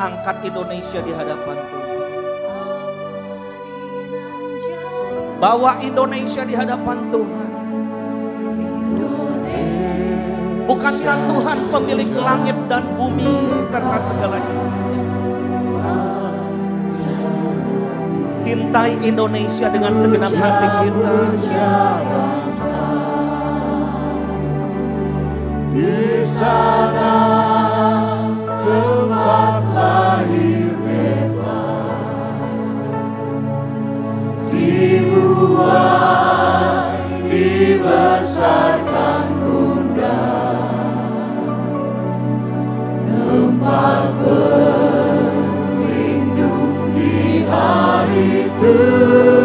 Angkat Indonesia di hadapan Tuhan. Bawa Indonesia di hadapan Tuhan. Bukankah Tuhan pemilik langit dan bumi serta segala isinya? Cintai Indonesia dengan segenap hati kita. Di sana lahir beta dibuat dibesarkan bunda tempat berlindung di hari tua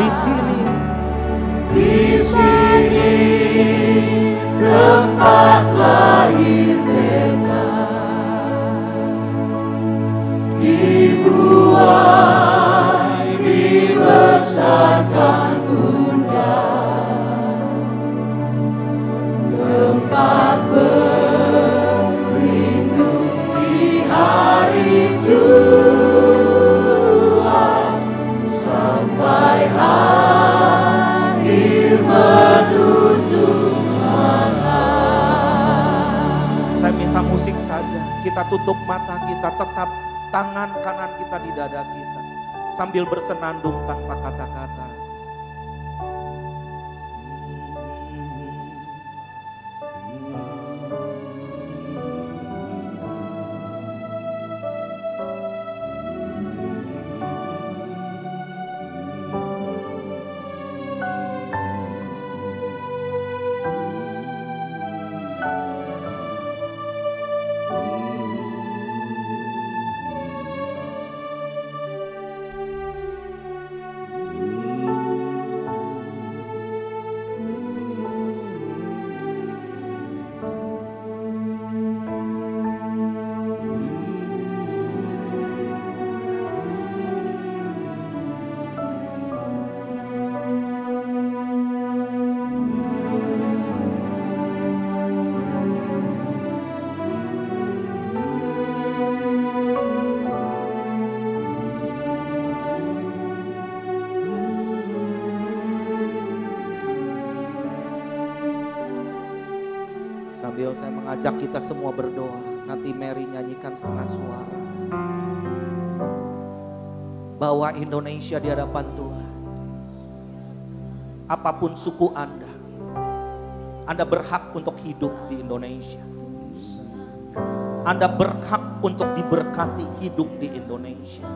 Katakan di mata kita, tetap tangan kanan kita di dada kita. Sambil bersenandung tanpa kata-kata. Kita semua berdoa. Nanti Mary nyanyikan setengah suara. Bawa Indonesia di hadapan Tuhan. Apa pun suku Anda. Anda berhak untuk hidup di Indonesia. Anda berhak untuk diberkati hidup di Indonesia.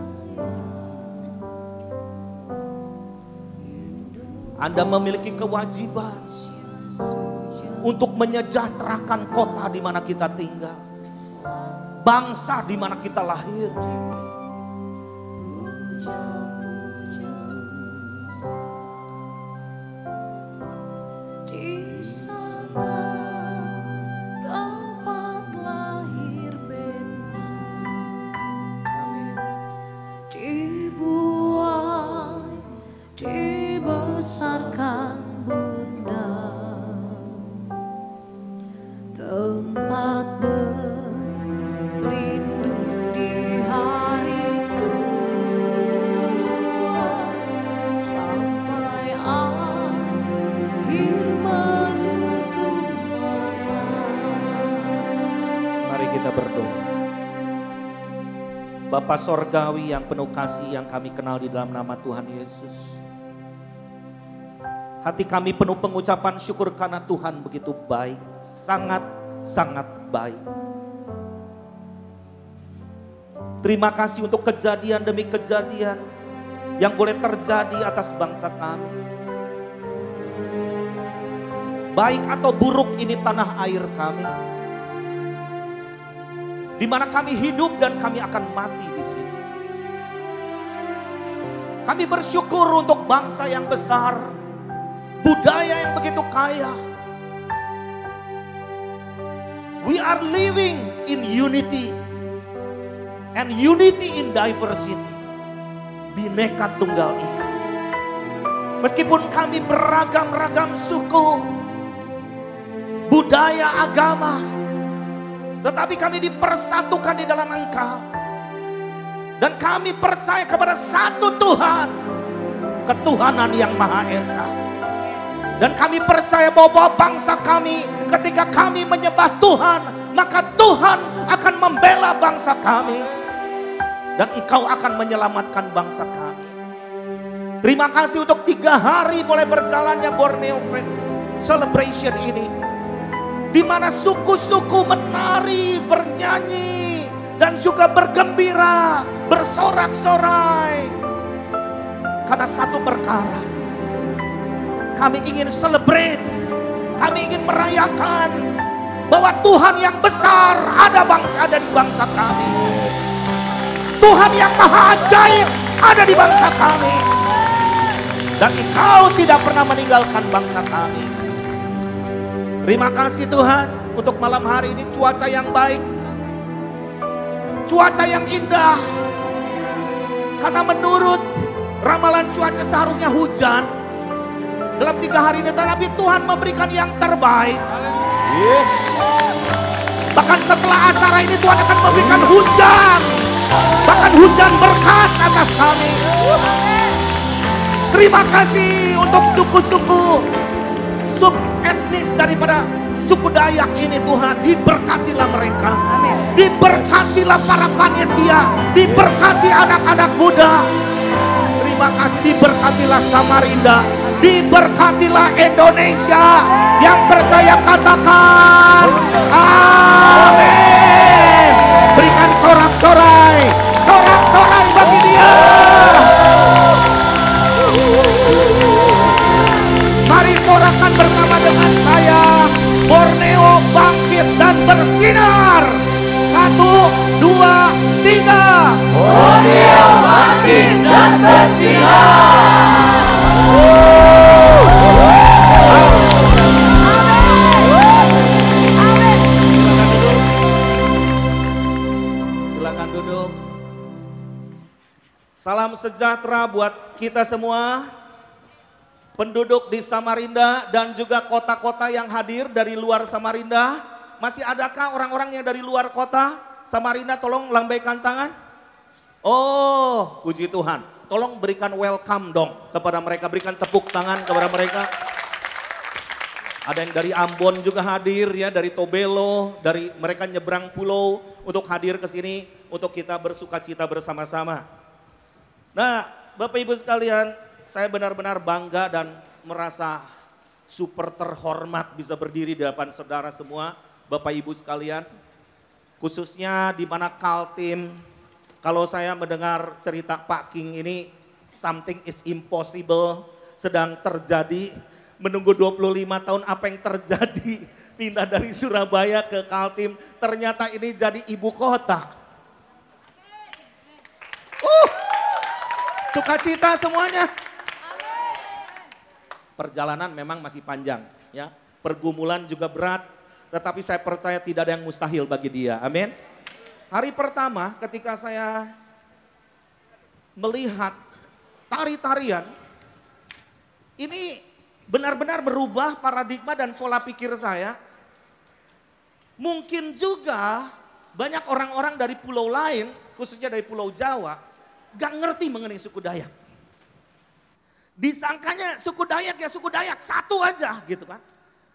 Anda memiliki kewajiban untuk menyejahterakan kota di mana kita tinggal, bangsa di mana kita lahir. Tempat Bapa Sorgawi yang penuh kasih yang kami kenal di dalam nama Tuhan Yesus. Hati kami penuh pengucapan syukur karena Tuhan begitu baik, sangat-sangat baik. Terima kasih untuk kejadian demi kejadian yang boleh terjadi atas bangsa kami. Baik atau buruk ini tanah air kami. Di mana kami hidup dan kami akan mati di sini. Kami bersyukur untuk bangsa yang besar, budaya yang begitu kaya. We are living in unity and unity in diversity. Bineka tunggal ika. Meskipun kami beragam-ragam suku, budaya, agama, tetapi kami dipersatukan di dalam Engkau. Dan kami percaya kepada satu Tuhan, ketuhanan yang Maha Esa. Dan kami percaya bahwa bangsa kami ketika kami menyembah Tuhan, maka Tuhan akan membela bangsa kami. Dan engkau akan menyelamatkan bangsa kami. Terima kasih untuk tiga hari boleh berjalannya Borneo Celebration ini. Di mana suku-suku menari, bernyanyi, dan juga bergembira, bersorak-sorai. Karena satu perkara, kami ingin celebrate, kami ingin merayakan bahwa Tuhan yang besar ada bangsa ada di bangsa kami. Tuhan yang maha ajaib ada di bangsa kami. Dan engkau tidak pernah meninggalkan bangsa kami. Terima kasih Tuhan untuk malam hari ini cuaca yang baik. Cuaca yang indah. Karena menurut ramalan cuaca seharusnya hujan. Dalam tiga hari ini tetapi Tuhan memberikan yang terbaik. Yes. Bahkan setelah acara ini Tuhan akan memberikan hujan. Bahkan hujan berkat atas kami. Terima kasih untuk suku-suku sub etnis daripada suku Dayak ini Tuhan. Diberkatilah mereka. Amin. Diberkatilah para panitia. Diberkati anak-anak muda. Terima kasih diberkatilah Samarinda. Diberkatilah Indonesia. Yang percaya katakan. Amin. Berikan sorak-sorai. Sorak-sorai bagi dia. Bersinar. Satu, dua, tiga. Borneo bangkit dan bersinar. Silakan duduk. Salam sejahtera buat kita semua. Penduduk di Samarinda dan juga kota-kota yang hadir dari luar Samarinda. Masih adakah orang-orang yang dari luar kota Samarinda tolong lambaikan tangan? Oh, puji Tuhan. Tolong berikan welcome dong kepada mereka, berikan tepuk tangan kepada mereka. Ada yang dari Ambon juga hadir ya, dari Tobelo, dari mereka nyebrang pulau untuk hadir ke sini untuk kita bersuka cita bersama-sama. Nah, Bapak Ibu sekalian, saya benar-benar bangga dan merasa super terhormat bisa berdiri di hadapan saudara semua, Bapak Ibu sekalian. Khususnya di mana Kaltim, kalau saya mendengar cerita Pak King ini, something is impossible sedang terjadi menunggu 25 tahun apa yang terjadi. Pindah dari Surabaya ke Kaltim, ternyata ini jadi ibu kota. Uh, sukacita semuanya. Perjalanan memang masih panjang ya. Pergumulan juga berat, tetapi saya percaya tidak ada yang mustahil bagi dia. Amin. Hari pertama ketika saya melihat tari-tarian, ini benar-benar merubah paradigma dan pola pikir saya. Mungkin juga banyak orang-orang dari pulau lain, khususnya dari pulau Jawa, gak ngerti mengenai suku Dayak. Disangkanya suku Dayak ya suku Dayak, satu aja gitu kan.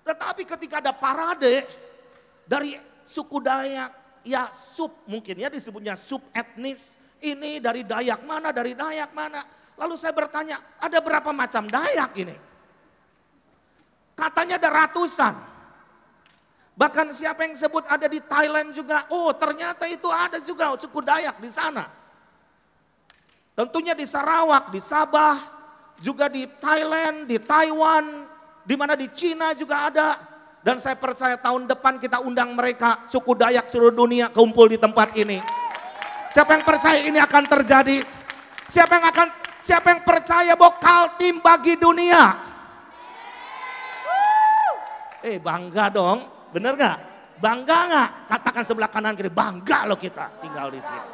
Tetapi ketika ada parade dari suku Dayak, ya sub mungkin ya disebutnya sub etnis, ini dari Dayak mana, dari Dayak mana. Lalu saya bertanya, ada berapa macam Dayak ini? Katanya ada ratusan. Bahkan siapa yang sebut ada di Thailand juga, oh ternyata itu ada juga suku Dayak di sana. Tentunya di Sarawak, di Sabah, juga di Thailand, di Taiwan, di mana di Cina juga ada. Dan saya percaya tahun depan kita undang mereka, suku Dayak seluruh dunia kumpul di tempat ini. Siapa yang percaya ini akan terjadi? Siapa yang akan siapa yang percaya bahwa Kaltim bagi dunia? Eh bangga dong, bener gak? Bangga gak? Katakan sebelah kanan kiri, bangga loh kita tinggal di sini.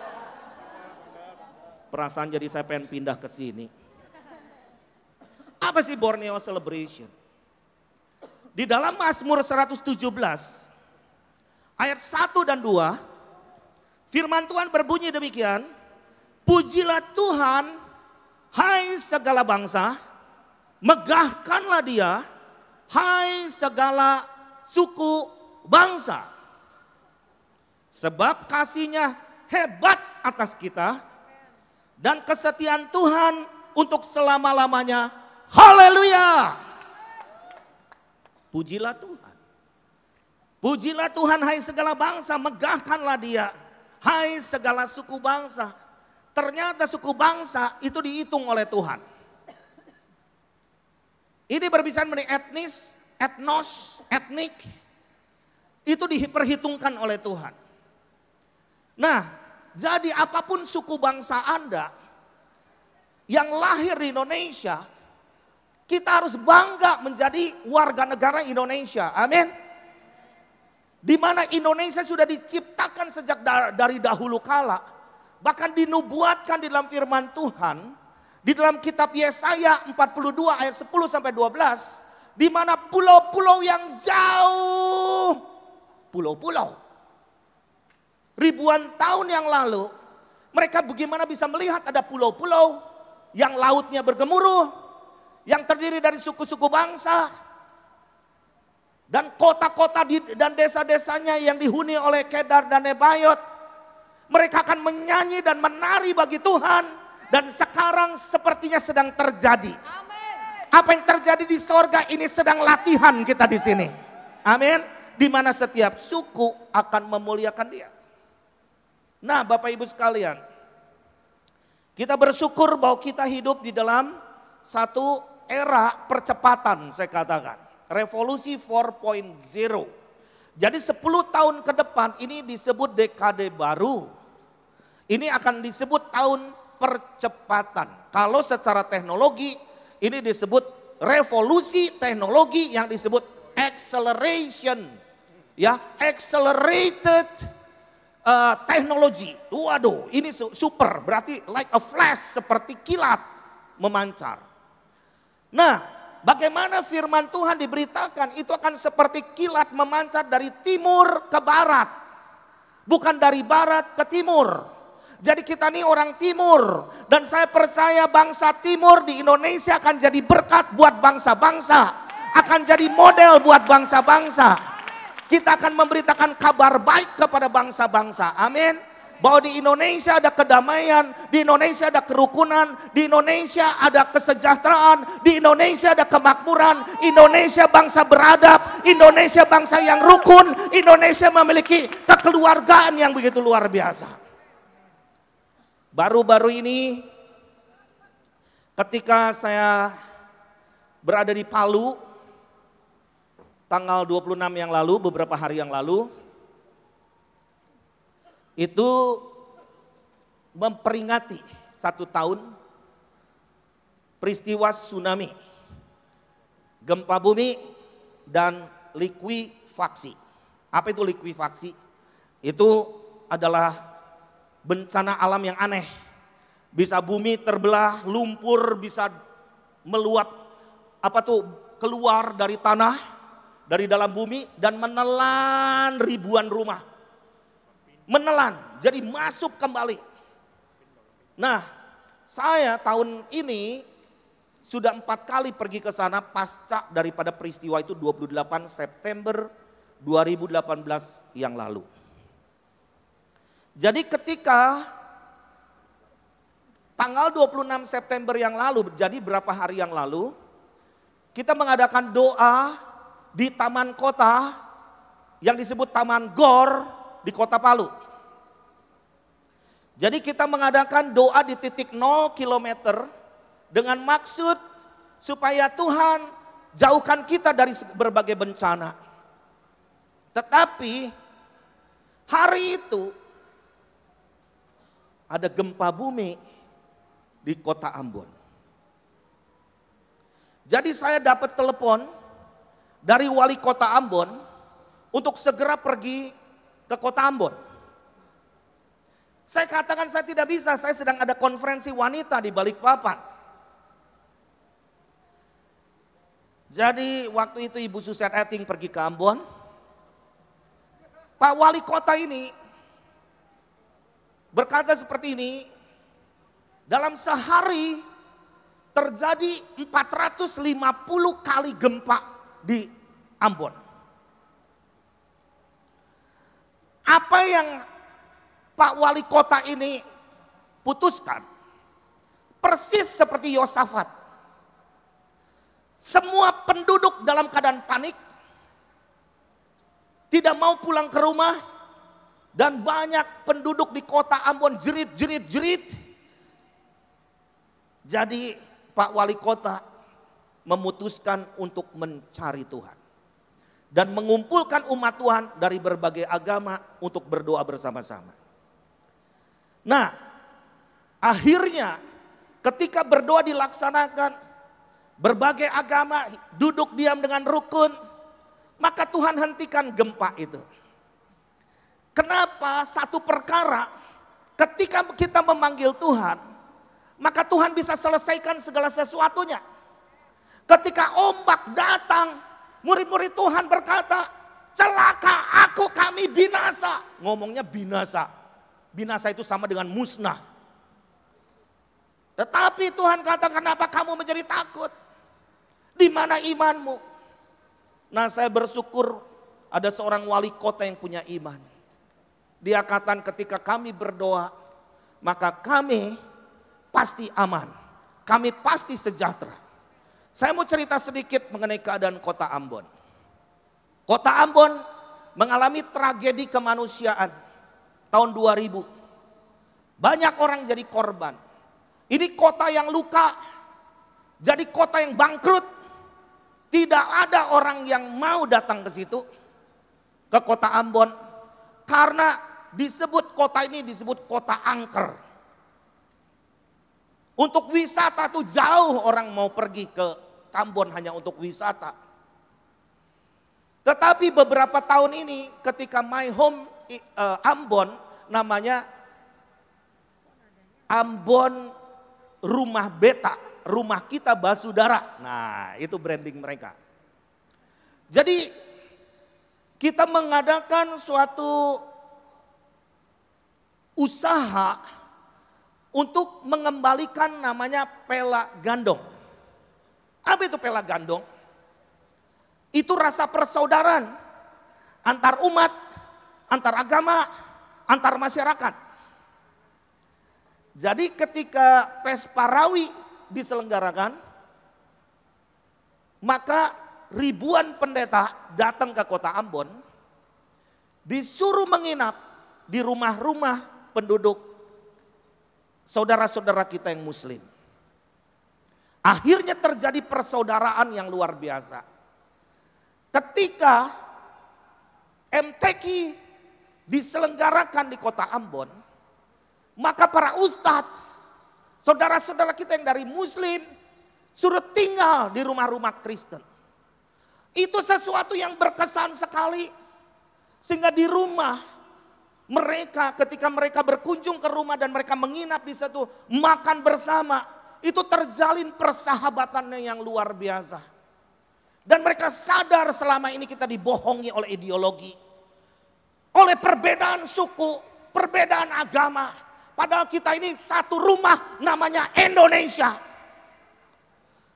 Perasaan jadi saya pengen pindah ke sini. Apa sih Borneo Celebration? Di dalam Mazmur 117 ayat 1 dan 2 firman Tuhan berbunyi demikian, Pujilah Tuhan, hai segala bangsa, megahkanlah dia, hai segala suku bangsa. Sebab kasihnya hebat atas kita, dan kesetiaan Tuhan untuk selama-lamanya. Haleluya! Pujilah Tuhan. Pujilah Tuhan hai segala bangsa, megahkanlah dia. Hai segala suku bangsa. Ternyata suku bangsa itu dihitung oleh Tuhan. Ini berbicara mengenai etnis, etnos, etnik. Itu diperhitungkan oleh Tuhan. Nah, jadi apa pun suku bangsa Anda yang lahir di Indonesia, kita harus bangga menjadi warga negara Indonesia. Amin. Di mana Indonesia sudah diciptakan sejak dari dahulu kala Bahkan dinubuatkan di dalam firman Tuhan. Di dalam kitab Yesaya 42 ayat 10 sampai 12. Di mana pulau-pulau yang jauh. Pulau-pulau. Ribuan tahun yang lalu. Mereka bagaimana bisa melihat ada pulau-pulau. Yang lautnya bergemuruh. Yang terdiri dari suku-suku bangsa. Dan kota-kota dan desa-desanya yang dihuni oleh Kedar dan Nebayot mereka akan menyanyi dan menari bagi Tuhan. Dan sekarang sepertinya sedang terjadi. Apa yang terjadi di sorga ini sedang latihan kita di sini. Amin. Di mana setiap suku akan memuliakan dia. Nah Bapak Ibu sekalian. Kita bersyukur bahwa kita hidup di dalam satu era percepatan saya katakan. Revolusi 4.0. Jadi 10 tahun ke depan ini disebut dekade baru. Ini akan disebut tahun percepatan. Kalau secara teknologi ini disebut revolusi teknologi yang disebut acceleration. Ya, accelerated uh, teknologi. Waduh, ini super, berarti like a flash seperti kilat memancar. Nah, Bagaimana firman Tuhan diberitakan itu akan seperti kilat memancar dari timur ke barat. Bukan dari barat ke timur. Jadi kita ini orang timur. Dan saya percaya bangsa timur di Indonesia akan jadi berkat buat bangsa-bangsa. Akan jadi model buat bangsa-bangsa. Kita akan memberitakan kabar baik kepada bangsa-bangsa. Amin bahwa di Indonesia ada kedamaian, di Indonesia ada kerukunan, di Indonesia ada kesejahteraan, di Indonesia ada kemakmuran, Indonesia bangsa beradab, Indonesia bangsa yang rukun, Indonesia memiliki kekeluargaan yang begitu luar biasa. Baru-baru ini ketika saya berada di Palu tanggal 26 yang lalu, beberapa hari yang lalu, itu memperingati satu tahun peristiwa tsunami, gempa bumi, dan likuifaksi. Apa itu likuifaksi? Itu adalah bencana alam yang aneh. Bisa bumi terbelah, lumpur bisa meluap, apa tuh keluar dari tanah, dari dalam bumi dan menelan ribuan rumah menelan, jadi masuk kembali. Nah, saya tahun ini sudah empat kali pergi ke sana pasca daripada peristiwa itu 28 September 2018 yang lalu. Jadi ketika tanggal 26 September yang lalu, jadi berapa hari yang lalu, kita mengadakan doa di taman kota yang disebut Taman Gor di kota Palu. Jadi kita mengadakan doa di titik 0 km dengan maksud supaya Tuhan jauhkan kita dari berbagai bencana. Tetapi hari itu ada gempa bumi di kota Ambon. Jadi saya dapat telepon dari wali kota Ambon untuk segera pergi ke kota Ambon. Saya katakan saya tidak bisa, saya sedang ada konferensi wanita di Balikpapan. Jadi waktu itu Ibu Susan Eting pergi ke Ambon. Pak wali kota ini berkata seperti ini, dalam sehari terjadi 450 kali gempa di Ambon. Apa yang Pak Wali Kota ini putuskan, persis seperti Yosafat. Semua penduduk dalam keadaan panik, tidak mau pulang ke rumah, dan banyak penduduk di kota Ambon jerit, jerit, jerit. Jadi Pak Wali Kota memutuskan untuk mencari Tuhan. Dan mengumpulkan umat Tuhan dari berbagai agama untuk berdoa bersama-sama. Nah, akhirnya ketika berdoa dilaksanakan, berbagai agama duduk diam dengan rukun, maka Tuhan hentikan gempa itu. Kenapa satu perkara ketika kita memanggil Tuhan, maka Tuhan bisa selesaikan segala sesuatunya. Ketika ombak datang, murid-murid Tuhan berkata, celaka aku kami binasa. Ngomongnya binasa. Binasa itu sama dengan musnah. Tetapi Tuhan kata kenapa kamu menjadi takut? Di mana imanmu? Nah saya bersyukur ada seorang wali kota yang punya iman. Dia katakan ketika kami berdoa, maka kami pasti aman. Kami pasti sejahtera. Saya mau cerita sedikit mengenai keadaan kota Ambon. Kota Ambon mengalami tragedi kemanusiaan tahun 2000. Banyak orang jadi korban. Ini kota yang luka, jadi kota yang bangkrut. Tidak ada orang yang mau datang ke situ, ke kota Ambon. Karena disebut kota ini disebut kota angker. Untuk wisata tuh jauh orang mau pergi ke Ambon hanya untuk wisata. Tetapi beberapa tahun ini ketika my home uh, Ambon namanya Ambon Rumah Beta, rumah kita Basudara. Nah, itu branding mereka. Jadi kita mengadakan suatu usaha untuk mengembalikan namanya pela gandong. Apa itu pela gandong? Itu rasa persaudaraan antar umat, antar agama, antar masyarakat. Jadi ketika pes parawi diselenggarakan, maka ribuan pendeta datang ke kota Ambon, disuruh menginap di rumah-rumah penduduk saudara-saudara kita yang muslim. Akhirnya terjadi persaudaraan yang luar biasa. Ketika MTQ diselenggarakan di kota Ambon, maka para ustadz, saudara-saudara kita yang dari muslim, suruh tinggal di rumah-rumah Kristen. Itu sesuatu yang berkesan sekali. Sehingga di rumah mereka ketika mereka berkunjung ke rumah dan mereka menginap di satu makan bersama itu terjalin persahabatannya yang luar biasa. Dan mereka sadar selama ini kita dibohongi oleh ideologi. Oleh perbedaan suku, perbedaan agama. Padahal kita ini satu rumah namanya Indonesia.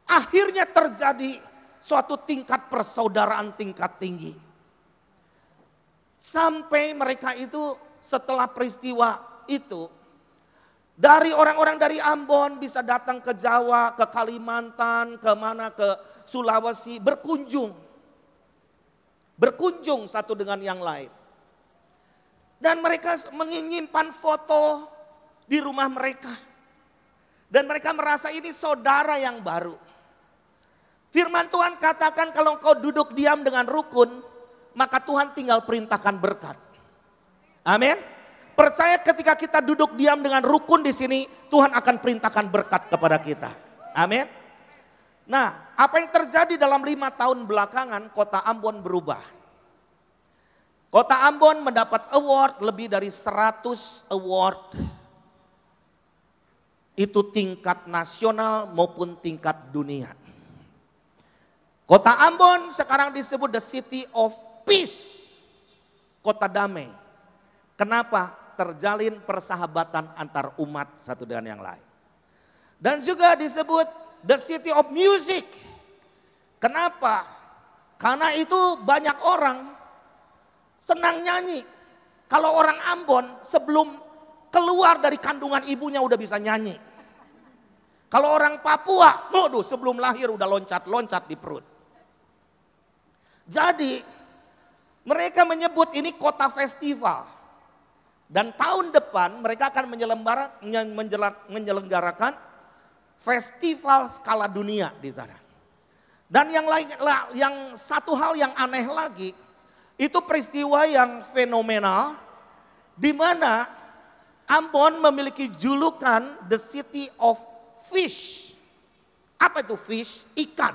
Akhirnya terjadi suatu tingkat persaudaraan tingkat tinggi. Sampai mereka itu setelah peristiwa itu dari orang-orang dari Ambon bisa datang ke Jawa, ke Kalimantan, ke mana, ke Sulawesi, berkunjung. berkunjung satu dengan yang lain. Dan mereka menyimpan foto di rumah mereka. Dan mereka merasa ini saudara yang baru. Firman Tuhan katakan kalau engkau duduk diam dengan rukun, maka Tuhan tinggal perintahkan berkat. Amin. Percaya ketika kita duduk diam dengan rukun di sini, Tuhan akan perintahkan berkat kepada kita. Amin. Nah, apa yang terjadi dalam lima tahun belakangan, kota Ambon berubah. Kota Ambon mendapat award lebih dari 100 award. Itu tingkat nasional maupun tingkat dunia. Kota Ambon sekarang disebut the city of peace. Kota damai. Kenapa? Terjalin persahabatan antar umat satu dengan yang lain. Dan juga disebut the city of music. Kenapa? Karena itu banyak orang senang nyanyi. Kalau orang Ambon sebelum keluar dari kandungan ibunya udah bisa nyanyi. Kalau orang Papua, waduh sebelum lahir udah loncat-loncat di perut. Jadi mereka menyebut ini kota festival. Dan tahun depan mereka akan menyelenggarakan festival skala dunia di sana. Dan yang lain, yang satu hal yang aneh lagi, itu peristiwa yang fenomenal di mana Ambon memiliki julukan the city of fish. Apa itu fish? Ikan.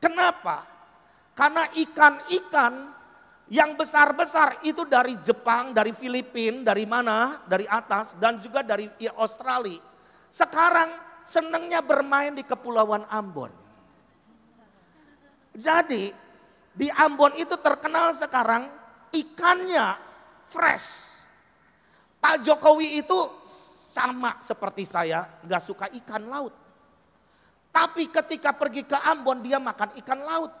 Kenapa? Karena ikan-ikan yang besar-besar itu dari Jepang, dari Filipina, dari mana? Dari atas dan juga dari Australia. Sekarang senangnya bermain di kepulauan Ambon. Jadi di Ambon itu terkenal sekarang ikannya fresh. Pak Jokowi itu sama seperti saya, nggak suka ikan laut. Tapi ketika pergi ke Ambon dia makan ikan laut.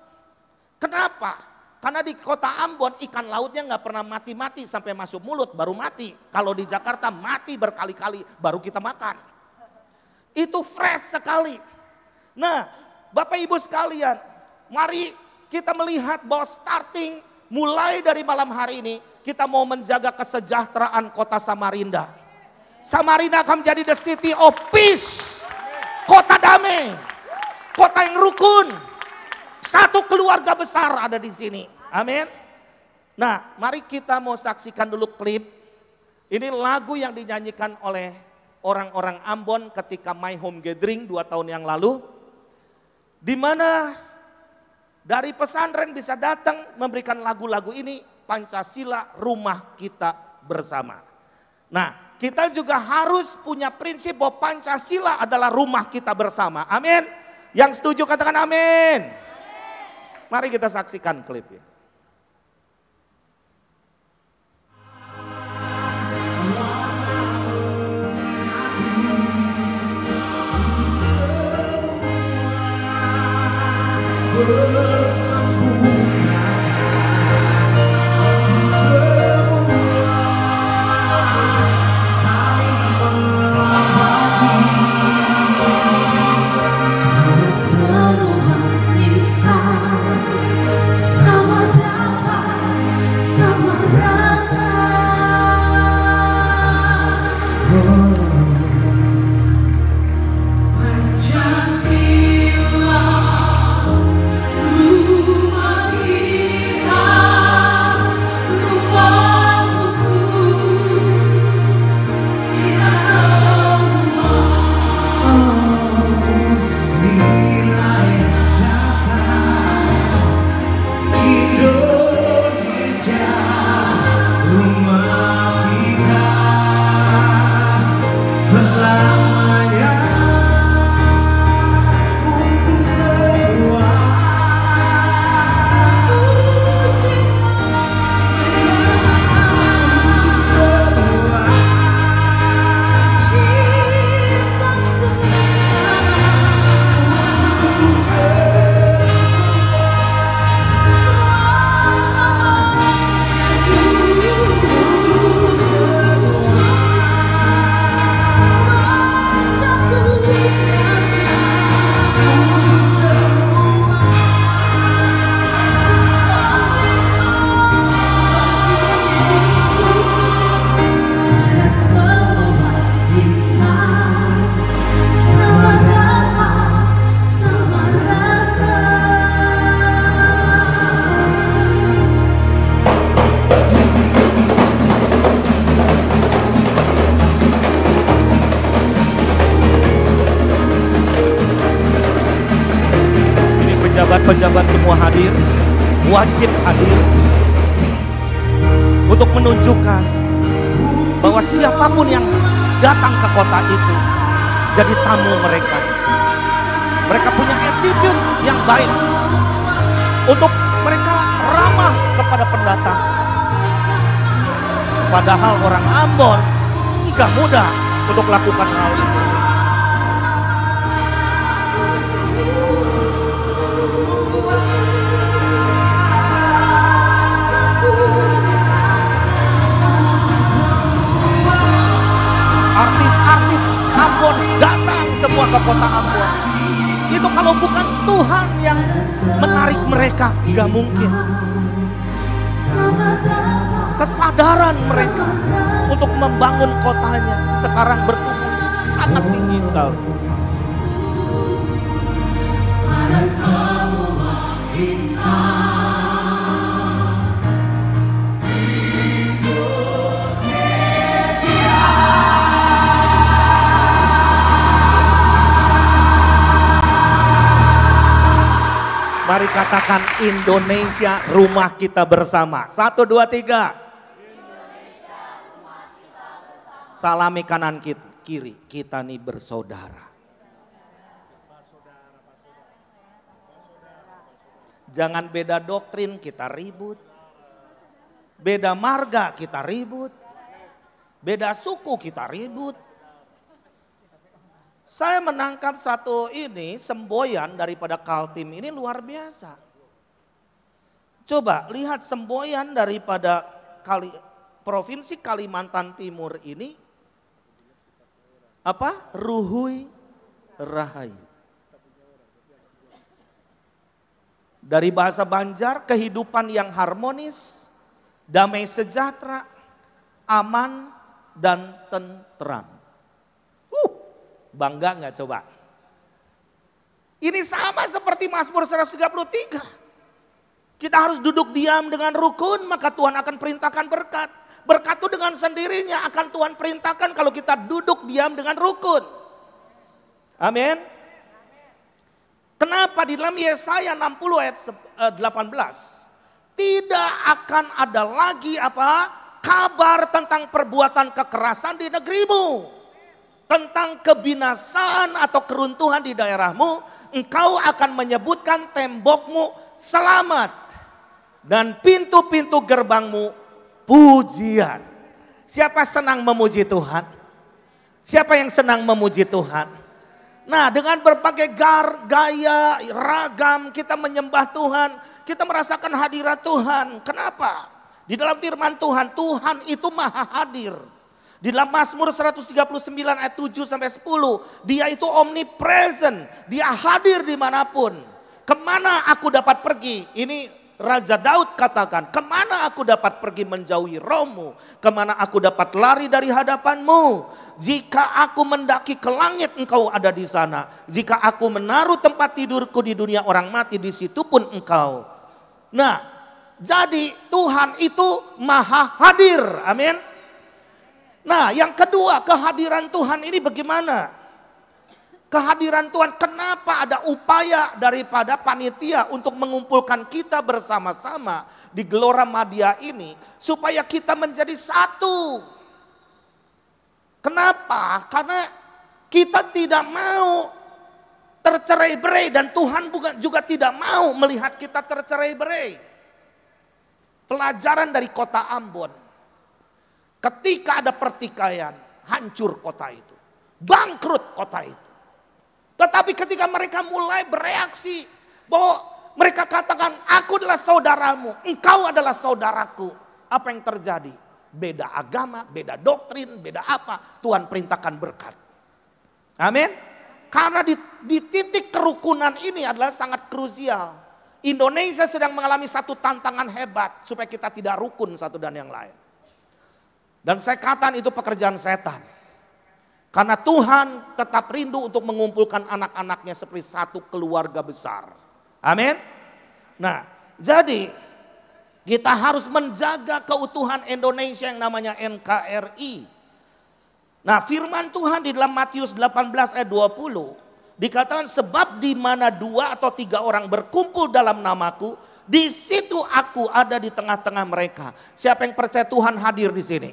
Kenapa? Karena di kota Ambon ikan lautnya nggak pernah mati-mati sampai masuk mulut baru mati. Kalau di Jakarta mati berkali-kali baru kita makan. Itu fresh sekali. Nah Bapak Ibu sekalian mari kita melihat bahwa starting mulai dari malam hari ini kita mau menjaga kesejahteraan kota Samarinda. Samarinda akan menjadi the city of peace. Kota damai. Kota yang rukun. Satu keluarga besar ada di sini. Amin. Nah, mari kita mau saksikan dulu klip. Ini lagu yang dinyanyikan oleh orang-orang Ambon ketika My Home Gathering dua tahun yang lalu. Di mana dari pesantren bisa datang memberikan lagu-lagu ini Pancasila rumah kita bersama. Nah, kita juga harus punya prinsip bahwa Pancasila adalah rumah kita bersama. Amin. Yang setuju katakan amin. Mari kita saksikan klip ini. Wajib hadir untuk menunjukkan bahwa siapa pun yang datang ke kota itu jadi tamu mereka. Mereka punya attitude yang baik untuk mereka ramah kepada pendatang. Padahal orang Ambon gak mudah untuk lakukan hal itu. Ke kota Ambon. Itu kalau bukan Tuhan yang menarik mereka, gak mungkin. Kesadaran mereka untuk membangun kotanya sekarang bertumbuh sangat tinggi sekali. Mari katakan Indonesia rumah kita bersama. Satu, dua, tiga. Salami kanan kita, kiri. Kita nih bersaudara. Jangan beda doktrin kita ribut. Beda marga kita ribut. Beda suku kita ribut. Saya menangkap satu ini semboyan daripada Kaltim ini luar biasa. Coba lihat semboyan daripada Kali, Provinsi Kalimantan Timur ini apa? Ruhui Rahayu. Dari bahasa Banjar, kehidupan yang harmonis, damai sejahtera, aman, dan tentram. Bangga nggak coba? Ini sama seperti Mazmur 133. Kita harus duduk diam dengan rukun, maka Tuhan akan perintahkan berkat. Berkat itu dengan sendirinya akan Tuhan perintahkan kalau kita duduk diam dengan rukun. Amin. Kenapa di dalam Yesaya 60 ayat 18 tidak akan ada lagi apa kabar tentang perbuatan kekerasan di negerimu, tentang kebinasaan atau keruntuhan di daerahmu, engkau akan menyebutkan tembokmu selamat dan pintu-pintu gerbangmu pujian. Siapa senang memuji Tuhan? Siapa yang senang memuji Tuhan? Nah dengan berbagai gar, gaya, ragam kita menyembah Tuhan. Kita merasakan hadirat Tuhan. Kenapa? Di dalam firman Tuhan, Tuhan itu maha hadir. Di dalam Mazmur 139 ayat 7 sampai 10, dia itu omnipresent, dia hadir di mana pun. Ke mana aku dapat pergi? Ini Raja Daud katakan, ke mana aku dapat pergi menjauhi rohmu? Ke mana aku dapat lari dari hadapanmu? Jika aku mendaki ke langit engkau ada di sana. Jika aku menaruh tempat tidurku di dunia orang mati di situ pun engkau. Nah, jadi Tuhan itu maha hadir. Amin. Nah, yang kedua kehadiran Tuhan ini bagaimana? kehadiran Tuhan. Kenapa ada upaya daripada panitia untuk mengumpulkan kita bersama-sama di Gelora Madia ini supaya kita menjadi satu. Kenapa? Karena kita tidak mau tercerai berai dan Tuhan juga tidak mau melihat kita tercerai berai. Pelajaran dari kota Ambon. Ketika ada pertikaian, hancur kota itu. Bangkrut kota itu. Tetapi ketika mereka mulai bereaksi bahwa mereka katakan aku adalah saudaramu, engkau adalah saudaraku. Apa yang terjadi? Beda agama, beda doktrin, beda apa. Tuhan perintahkan berkat. Amin. Karena di, di titik kerukunan ini adalah sangat krusial. Indonesia sedang mengalami satu tantangan hebat supaya kita tidak rukun satu dan yang lain. Dan saya katakan itu pekerjaan setan. Karena Tuhan tetap rindu untuk mengumpulkan anak-anaknya seperti satu keluarga besar. Amin. Nah, jadi kita harus menjaga keutuhan Indonesia yang namanya NKRI. Nah, firman Tuhan di dalam Matius 18 ayat 20 dikatakan sebab di mana dua atau tiga orang berkumpul dalam namaku, di situ aku ada di tengah-tengah mereka. Siapa yang percaya Tuhan hadir di sini?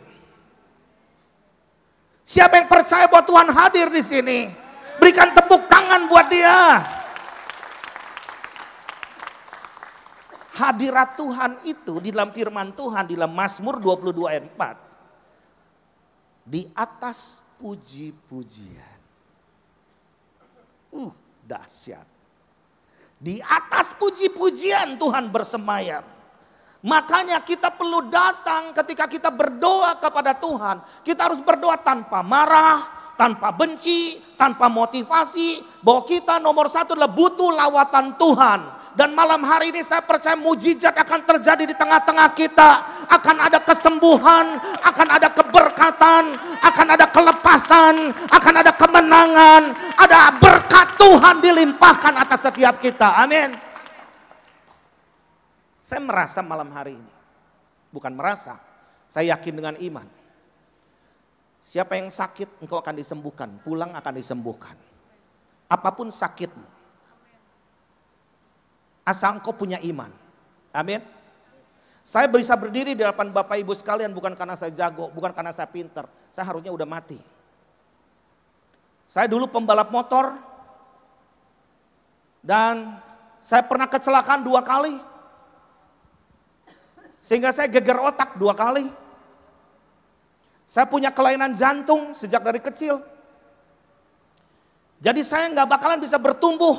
Siapa yang percaya bahwa Tuhan hadir di sini? Berikan tepuk tangan buat dia. Hadirat Tuhan itu di dalam firman Tuhan di dalam Mazmur 22 ayat 4. Di atas puji-pujian. Uh, dahsyat. Di atas puji-pujian Tuhan bersemayam. Makanya kita perlu datang ketika kita berdoa kepada Tuhan. Kita harus berdoa tanpa marah, tanpa benci, tanpa motivasi. Bahwa kita nomor satu adalah butuh lawatan Tuhan. Dan malam hari ini saya percaya mujizat akan terjadi di tengah-tengah kita. Akan ada kesembuhan, akan ada keberkatan, akan ada kelepasan, akan ada kemenangan. Ada berkat Tuhan dilimpahkan atas setiap kita. Amin. Saya merasa malam hari ini. Bukan merasa, saya yakin dengan iman. Siapa yang sakit engkau akan disembuhkan, pulang akan disembuhkan. Apa pun sakitmu, Asal engkau punya iman. Amin. Saya bisa berdiri di depan Bapak Ibu sekalian bukan karena saya jago, bukan karena saya pinter. Saya harusnya udah mati. Saya dulu pembalap motor dan saya pernah kecelakaan dua kali. Sehingga saya geger otak dua kali. Saya punya kelainan jantung sejak dari kecil. Jadi saya nggak bakalan bisa bertumbuh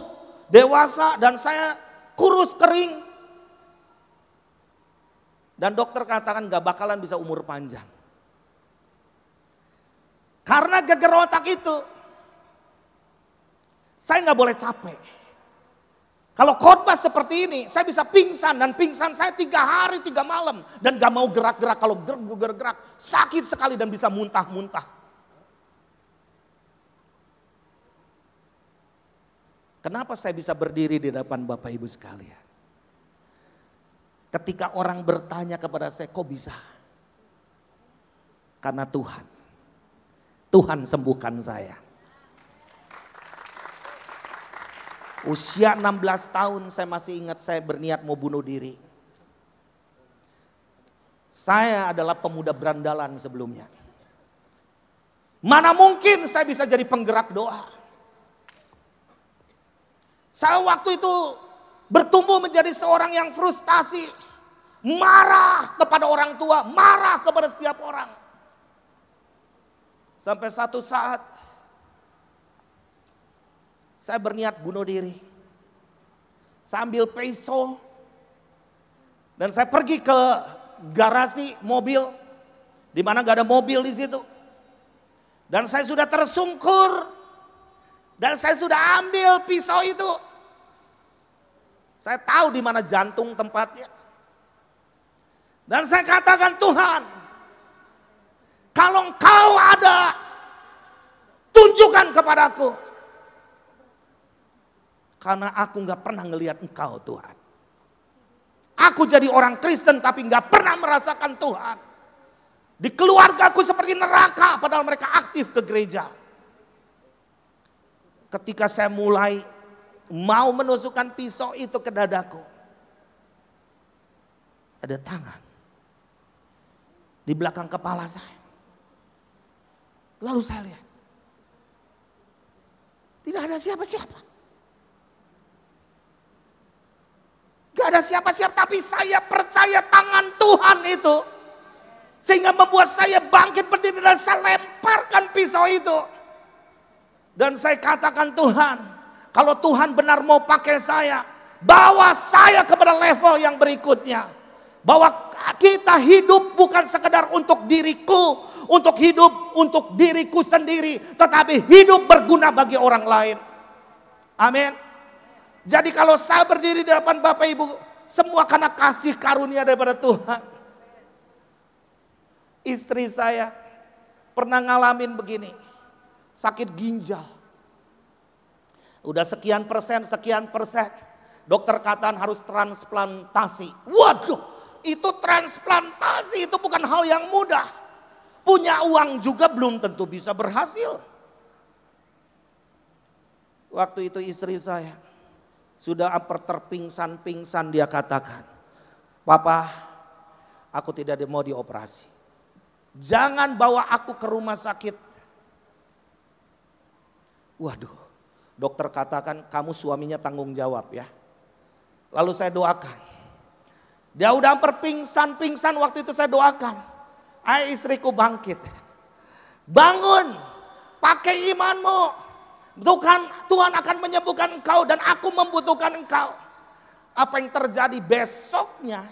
dewasa dan saya kurus kering. Dan dokter katakan gak bakalan bisa umur panjang. Karena geger otak itu, saya nggak boleh capek. Kalau khotbah seperti ini, saya bisa pingsan dan pingsan saya tiga hari tiga malam dan gak mau gerak-gerak. Kalau gerak-gerak sakit sekali dan bisa muntah-muntah. Kenapa saya bisa berdiri di depan Bapak Ibu sekalian? Ketika orang bertanya kepada saya, kok bisa? Karena Tuhan. Tuhan sembuhkan saya. Usia 16 tahun saya masih ingat saya berniat mau bunuh diri. Saya adalah pemuda berandalan sebelumnya. Mana mungkin saya bisa jadi penggerak doa. Saya waktu itu bertumbuh menjadi seorang yang frustasi. Marah kepada orang tua, marah kepada setiap orang. Sampai satu saat saya berniat bunuh diri. Saya ambil peso dan saya pergi ke garasi mobil di mana gak ada mobil di situ. Dan saya sudah tersungkur dan saya sudah ambil pisau itu saya tahu di mana jantung tempatnya. Dan saya katakan Tuhan, kalau engkau ada, tunjukkan kepadaku. Karena aku nggak pernah ngelihat engkau Tuhan. Aku jadi orang Kristen tapi nggak pernah merasakan Tuhan. Di keluarga aku seperti neraka padahal mereka aktif ke gereja. Ketika saya mulai mau menusukkan pisau itu ke dadaku. Ada tangan di belakang kepala saya. Lalu saya lihat, tidak ada siapa-siapa. Gak ada siapa-siapa, tapi saya percaya tangan Tuhan itu. Sehingga membuat saya bangkit berdiri dan saya lemparkan pisau itu. Dan saya katakan Tuhan, kalau Tuhan benar mau pakai saya, bawa saya kepada level yang berikutnya. Bahwa kita hidup bukan sekedar untuk diriku, untuk hidup untuk diriku sendiri, tetapi hidup berguna bagi orang lain. Amin. Jadi kalau saya berdiri di depan Bapak Ibu, semua karena kasih karunia daripada Tuhan. Istri saya pernah ngalamin begini, sakit ginjal Udah sekian persen, sekian persen. Dokter katakan harus transplantasi. Waduh, itu transplantasi itu bukan hal yang mudah. Punya uang juga belum tentu bisa berhasil. Waktu itu istri saya sudah hampir terpingsan-pingsan dia katakan, Papa aku tidak mau dioperasi. Jangan bawa aku ke rumah sakit. Waduh, dokter katakan kamu suaminya tanggung jawab ya. Lalu saya doakan. Dia udah hampir pingsan-pingsan waktu itu saya doakan. Ayo istriku bangkit. Bangun, pakai imanmu. Tuhan, Tuhan akan menyembuhkan engkau dan aku membutuhkan engkau. Apa yang terjadi besoknya,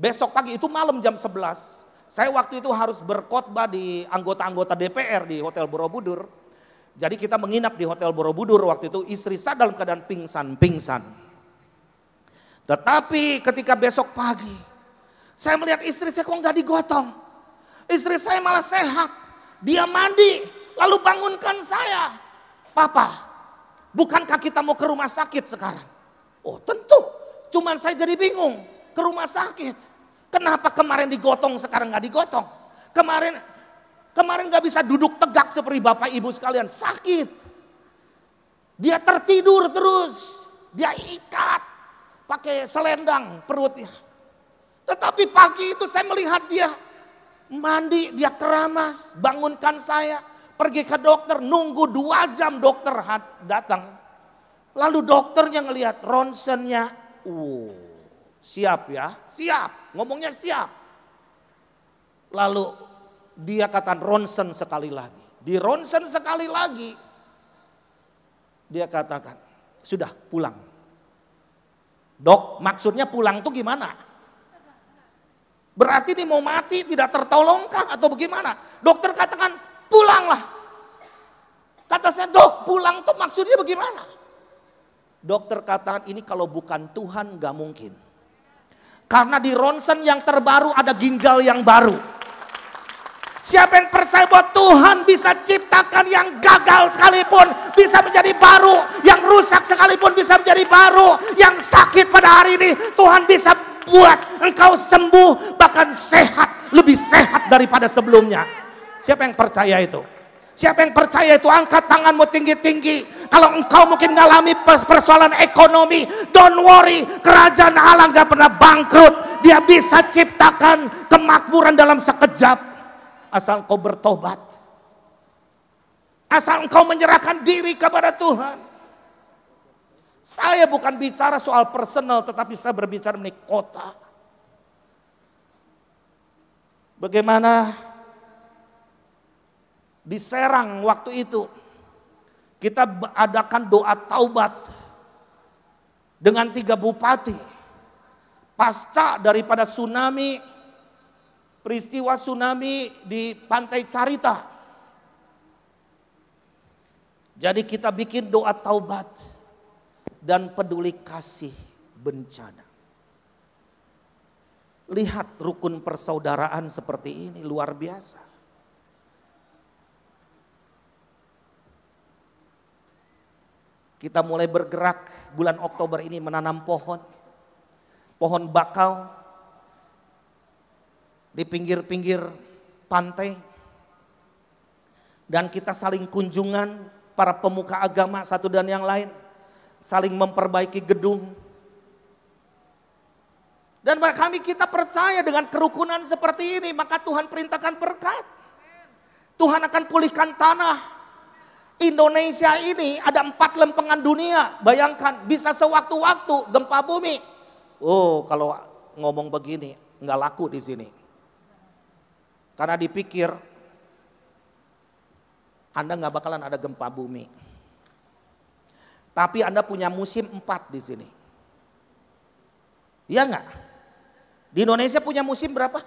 besok pagi itu malam jam 11. Saya waktu itu harus berkhotbah di anggota-anggota DPR di Hotel Borobudur. Jadi kita menginap di Hotel Borobudur waktu itu istri saya dalam keadaan pingsan-pingsan. Tetapi ketika besok pagi, saya melihat istri saya kok nggak digotong. Istri saya malah sehat. Dia mandi, lalu bangunkan saya. Papa, bukankah kita mau ke rumah sakit sekarang? Oh tentu, cuman saya jadi bingung ke rumah sakit. Kenapa kemarin digotong sekarang nggak digotong? Kemarin kemarin nggak bisa duduk tegak seperti bapak ibu sekalian, sakit. Dia tertidur terus, dia ikat pakai selendang perutnya. Tetapi pagi itu saya melihat dia mandi, dia keramas, bangunkan saya, pergi ke dokter, nunggu dua jam dokter datang. Lalu dokternya ngelihat ronsennya, uh, Siap ya, siap. Ngomongnya siap. Lalu dia kata ronsen sekali lagi. Di ronsen sekali lagi. Dia katakan, sudah pulang. Dok, maksudnya pulang tuh gimana? Berarti ini mau mati tidak tertolongkah atau bagaimana? Dokter katakan pulanglah. Kata saya dok pulang tuh maksudnya bagaimana? Dokter katakan ini kalau bukan Tuhan gak mungkin. Karena di ronsen yang terbaru ada ginjal yang baru. Siapa yang percaya bahwa Tuhan bisa ciptakan yang gagal sekalipun bisa menjadi baru, yang rusak sekalipun bisa menjadi baru, yang sakit pada hari ini Tuhan bisa buat engkau sembuh bahkan sehat, lebih sehat daripada sebelumnya. Siapa yang percaya itu? Siapa yang percaya itu angkat tanganmu tinggi-tinggi. Kalau engkau mungkin mengalami persoalan ekonomi, don't worry. Kerajaan Allah nggak pernah bangkrut. Dia bisa ciptakan kemakmuran dalam sekejap. Asal engkau bertobat. Asal engkau menyerahkan diri kepada Tuhan. Saya bukan bicara soal personal, tetapi saya berbicara mengenai kota. Bagaimana di Serang waktu itu kita adakan doa taubat dengan tiga bupati pasca daripada tsunami peristiwa tsunami di pantai Carita. Jadi kita bikin doa taubat dan peduli kasih bencana. Lihat rukun persaudaraan seperti ini luar biasa. Kita mulai bergerak bulan Oktober ini menanam pohon. Pohon bakau di pinggir-pinggir pantai. Dan kita saling kunjungan para pemuka agama satu dan yang lain. Saling memperbaiki gedung. Dan kami kita percaya dengan kerukunan seperti ini maka Tuhan perintahkan berkat. Tuhan akan pulihkan tanah, Indonesia ini ada empat lempengan dunia. Bayangkan bisa sewaktu-waktu gempa bumi. Oh kalau ngomong begini nggak laku di sini. Karena dipikir Anda nggak bakalan ada gempa bumi. Tapi Anda punya musim empat di sini. Iya nggak? Di Indonesia punya musim berapa?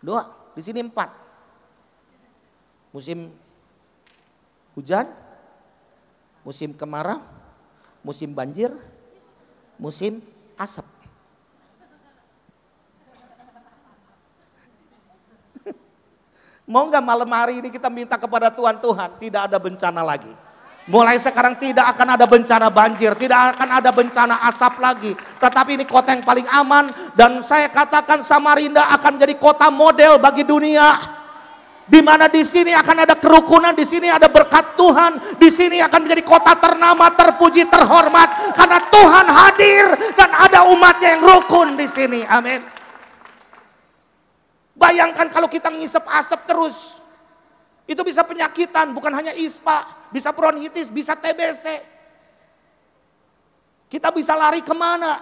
Dua. Di sini empat. Musim hujan, musim kemarau, musim banjir, musim asap. Mau nggak malam hari ini kita minta kepada Tuhan, Tuhan tidak ada bencana lagi. Mulai sekarang tidak akan ada bencana banjir, tidak akan ada bencana asap lagi. Tetapi ini kota yang paling aman dan saya katakan Samarinda akan jadi kota model bagi dunia. Di mana di sini akan ada kerukunan, di sini ada berkat Tuhan, di sini akan menjadi kota ternama, terpuji, terhormat karena Tuhan hadir dan ada umatnya yang rukun di sini. Amin. Bayangkan kalau kita ngisep asap terus. Itu bisa penyakitan, bukan hanya ispa, bisa bronkitis, bisa TBC. Kita bisa lari ke mana?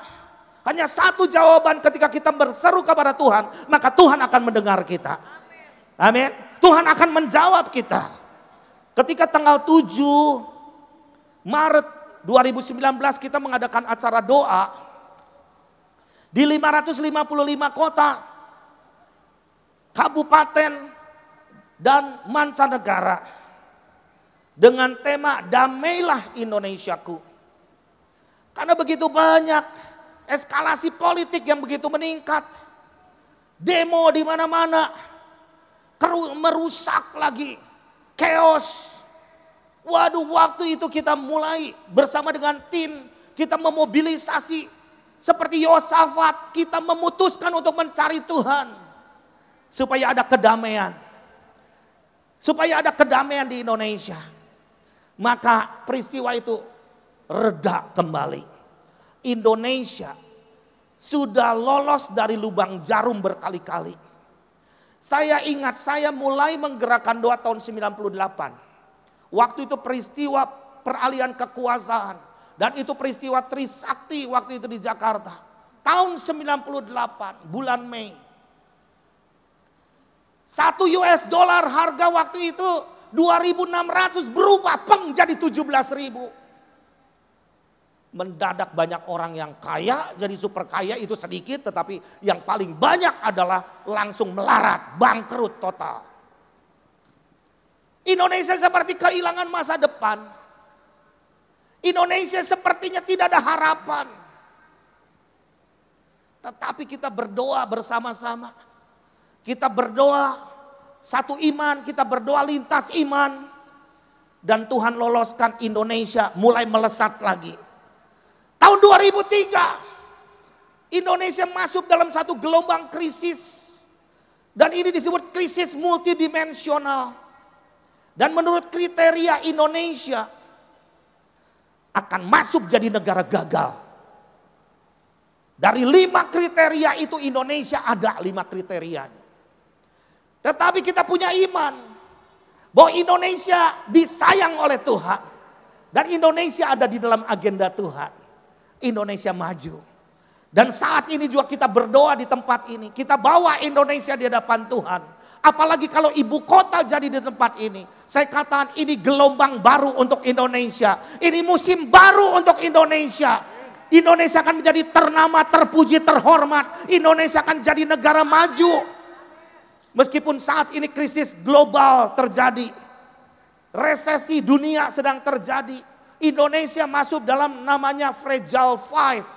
Hanya satu jawaban ketika kita berseru kepada Tuhan, maka Tuhan akan mendengar kita. Amin. Tuhan akan menjawab kita. Ketika tanggal 7 Maret 2019 kita mengadakan acara doa di 555 kota, kabupaten, dan mancanegara dengan tema damailah Indonesiaku. Karena begitu banyak eskalasi politik yang begitu meningkat. Demo di mana-mana merusak lagi, chaos. Waduh, waktu itu kita mulai bersama dengan tim, kita memobilisasi seperti Yosafat, kita memutuskan untuk mencari Tuhan supaya ada kedamaian. Supaya ada kedamaian di Indonesia. Maka peristiwa itu reda kembali. Indonesia sudah lolos dari lubang jarum berkali-kali. Saya ingat saya mulai menggerakkan doa tahun 98. Waktu itu peristiwa peralihan kekuasaan. Dan itu peristiwa Trisakti waktu itu di Jakarta. Tahun 98 bulan Mei. Satu US dollar harga waktu itu 2.600 berubah peng jadi 17.000 mendadak banyak orang yang kaya jadi super kaya itu sedikit tetapi yang paling banyak adalah langsung melarat bangkrut total. Indonesia seperti kehilangan masa depan. Indonesia sepertinya tidak ada harapan. Tetapi kita berdoa bersama-sama. Kita berdoa satu iman, kita berdoa lintas iman. Dan Tuhan loloskan Indonesia mulai melesat lagi Tahun 2003 Indonesia masuk dalam satu gelombang krisis. Dan ini disebut krisis multidimensional. Dan menurut kriteria Indonesia akan masuk jadi negara gagal. Dari lima kriteria itu Indonesia ada lima kriterianya. Tetapi kita punya iman bahwa Indonesia disayang oleh Tuhan. Dan Indonesia ada di dalam agenda Tuhan. Indonesia maju. Dan saat ini juga kita berdoa di tempat ini. Kita bawa Indonesia di hadapan Tuhan. Apalagi kalau ibu kota jadi di tempat ini. Saya katakan ini gelombang baru untuk Indonesia. Ini musim baru untuk Indonesia. Indonesia akan menjadi ternama, terpuji, terhormat. Indonesia akan jadi negara maju. Meskipun saat ini krisis global terjadi. Resesi dunia sedang terjadi Indonesia masuk dalam namanya Fragile Five.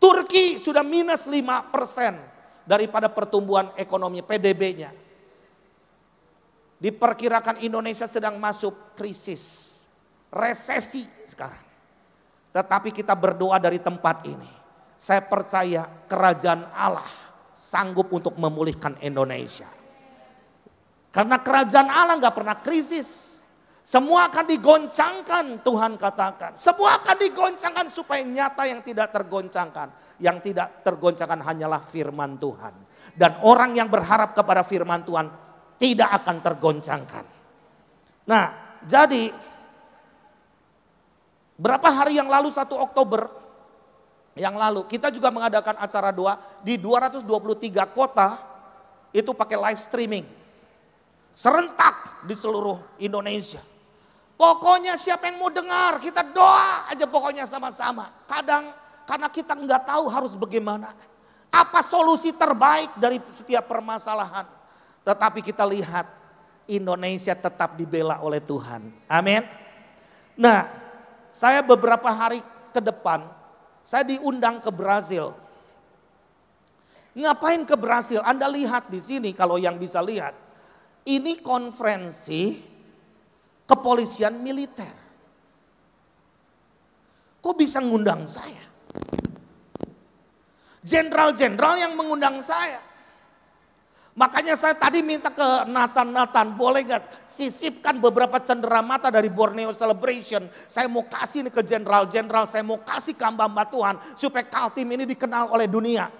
Turki sudah minus 5 persen daripada pertumbuhan ekonomi PDB-nya. Diperkirakan Indonesia sedang masuk krisis, resesi sekarang. Tetapi kita berdoa dari tempat ini. Saya percaya kerajaan Allah sanggup untuk memulihkan Indonesia. Karena kerajaan Allah nggak pernah krisis. Semua akan digoncangkan Tuhan katakan. Semua akan digoncangkan supaya nyata yang tidak tergoncangkan. Yang tidak tergoncangkan hanyalah firman Tuhan. Dan orang yang berharap kepada firman Tuhan tidak akan tergoncangkan. Nah jadi berapa hari yang lalu 1 Oktober yang lalu kita juga mengadakan acara doa di 223 kota itu pakai live streaming. Serentak di seluruh Indonesia. Pokoknya siapa yang mau dengar, kita doa aja pokoknya sama-sama. Kadang karena kita nggak tahu harus bagaimana. Apa solusi terbaik dari setiap permasalahan. Tetapi kita lihat Indonesia tetap dibela oleh Tuhan. Amin. Nah, saya beberapa hari ke depan, saya diundang ke Brazil. Ngapain ke Brazil? Anda lihat di sini kalau yang bisa lihat. Ini konferensi kepolisian militer. Kok bisa ngundang saya? Jenderal-jenderal yang mengundang saya. Makanya saya tadi minta ke Nathan, Nathan boleh gak sisipkan beberapa cenderamata dari Borneo Celebration. Saya mau kasih nih ke jenderal-jenderal, saya mau kasih ke hamba Tuhan. Supaya Kaltim ini dikenal oleh dunia.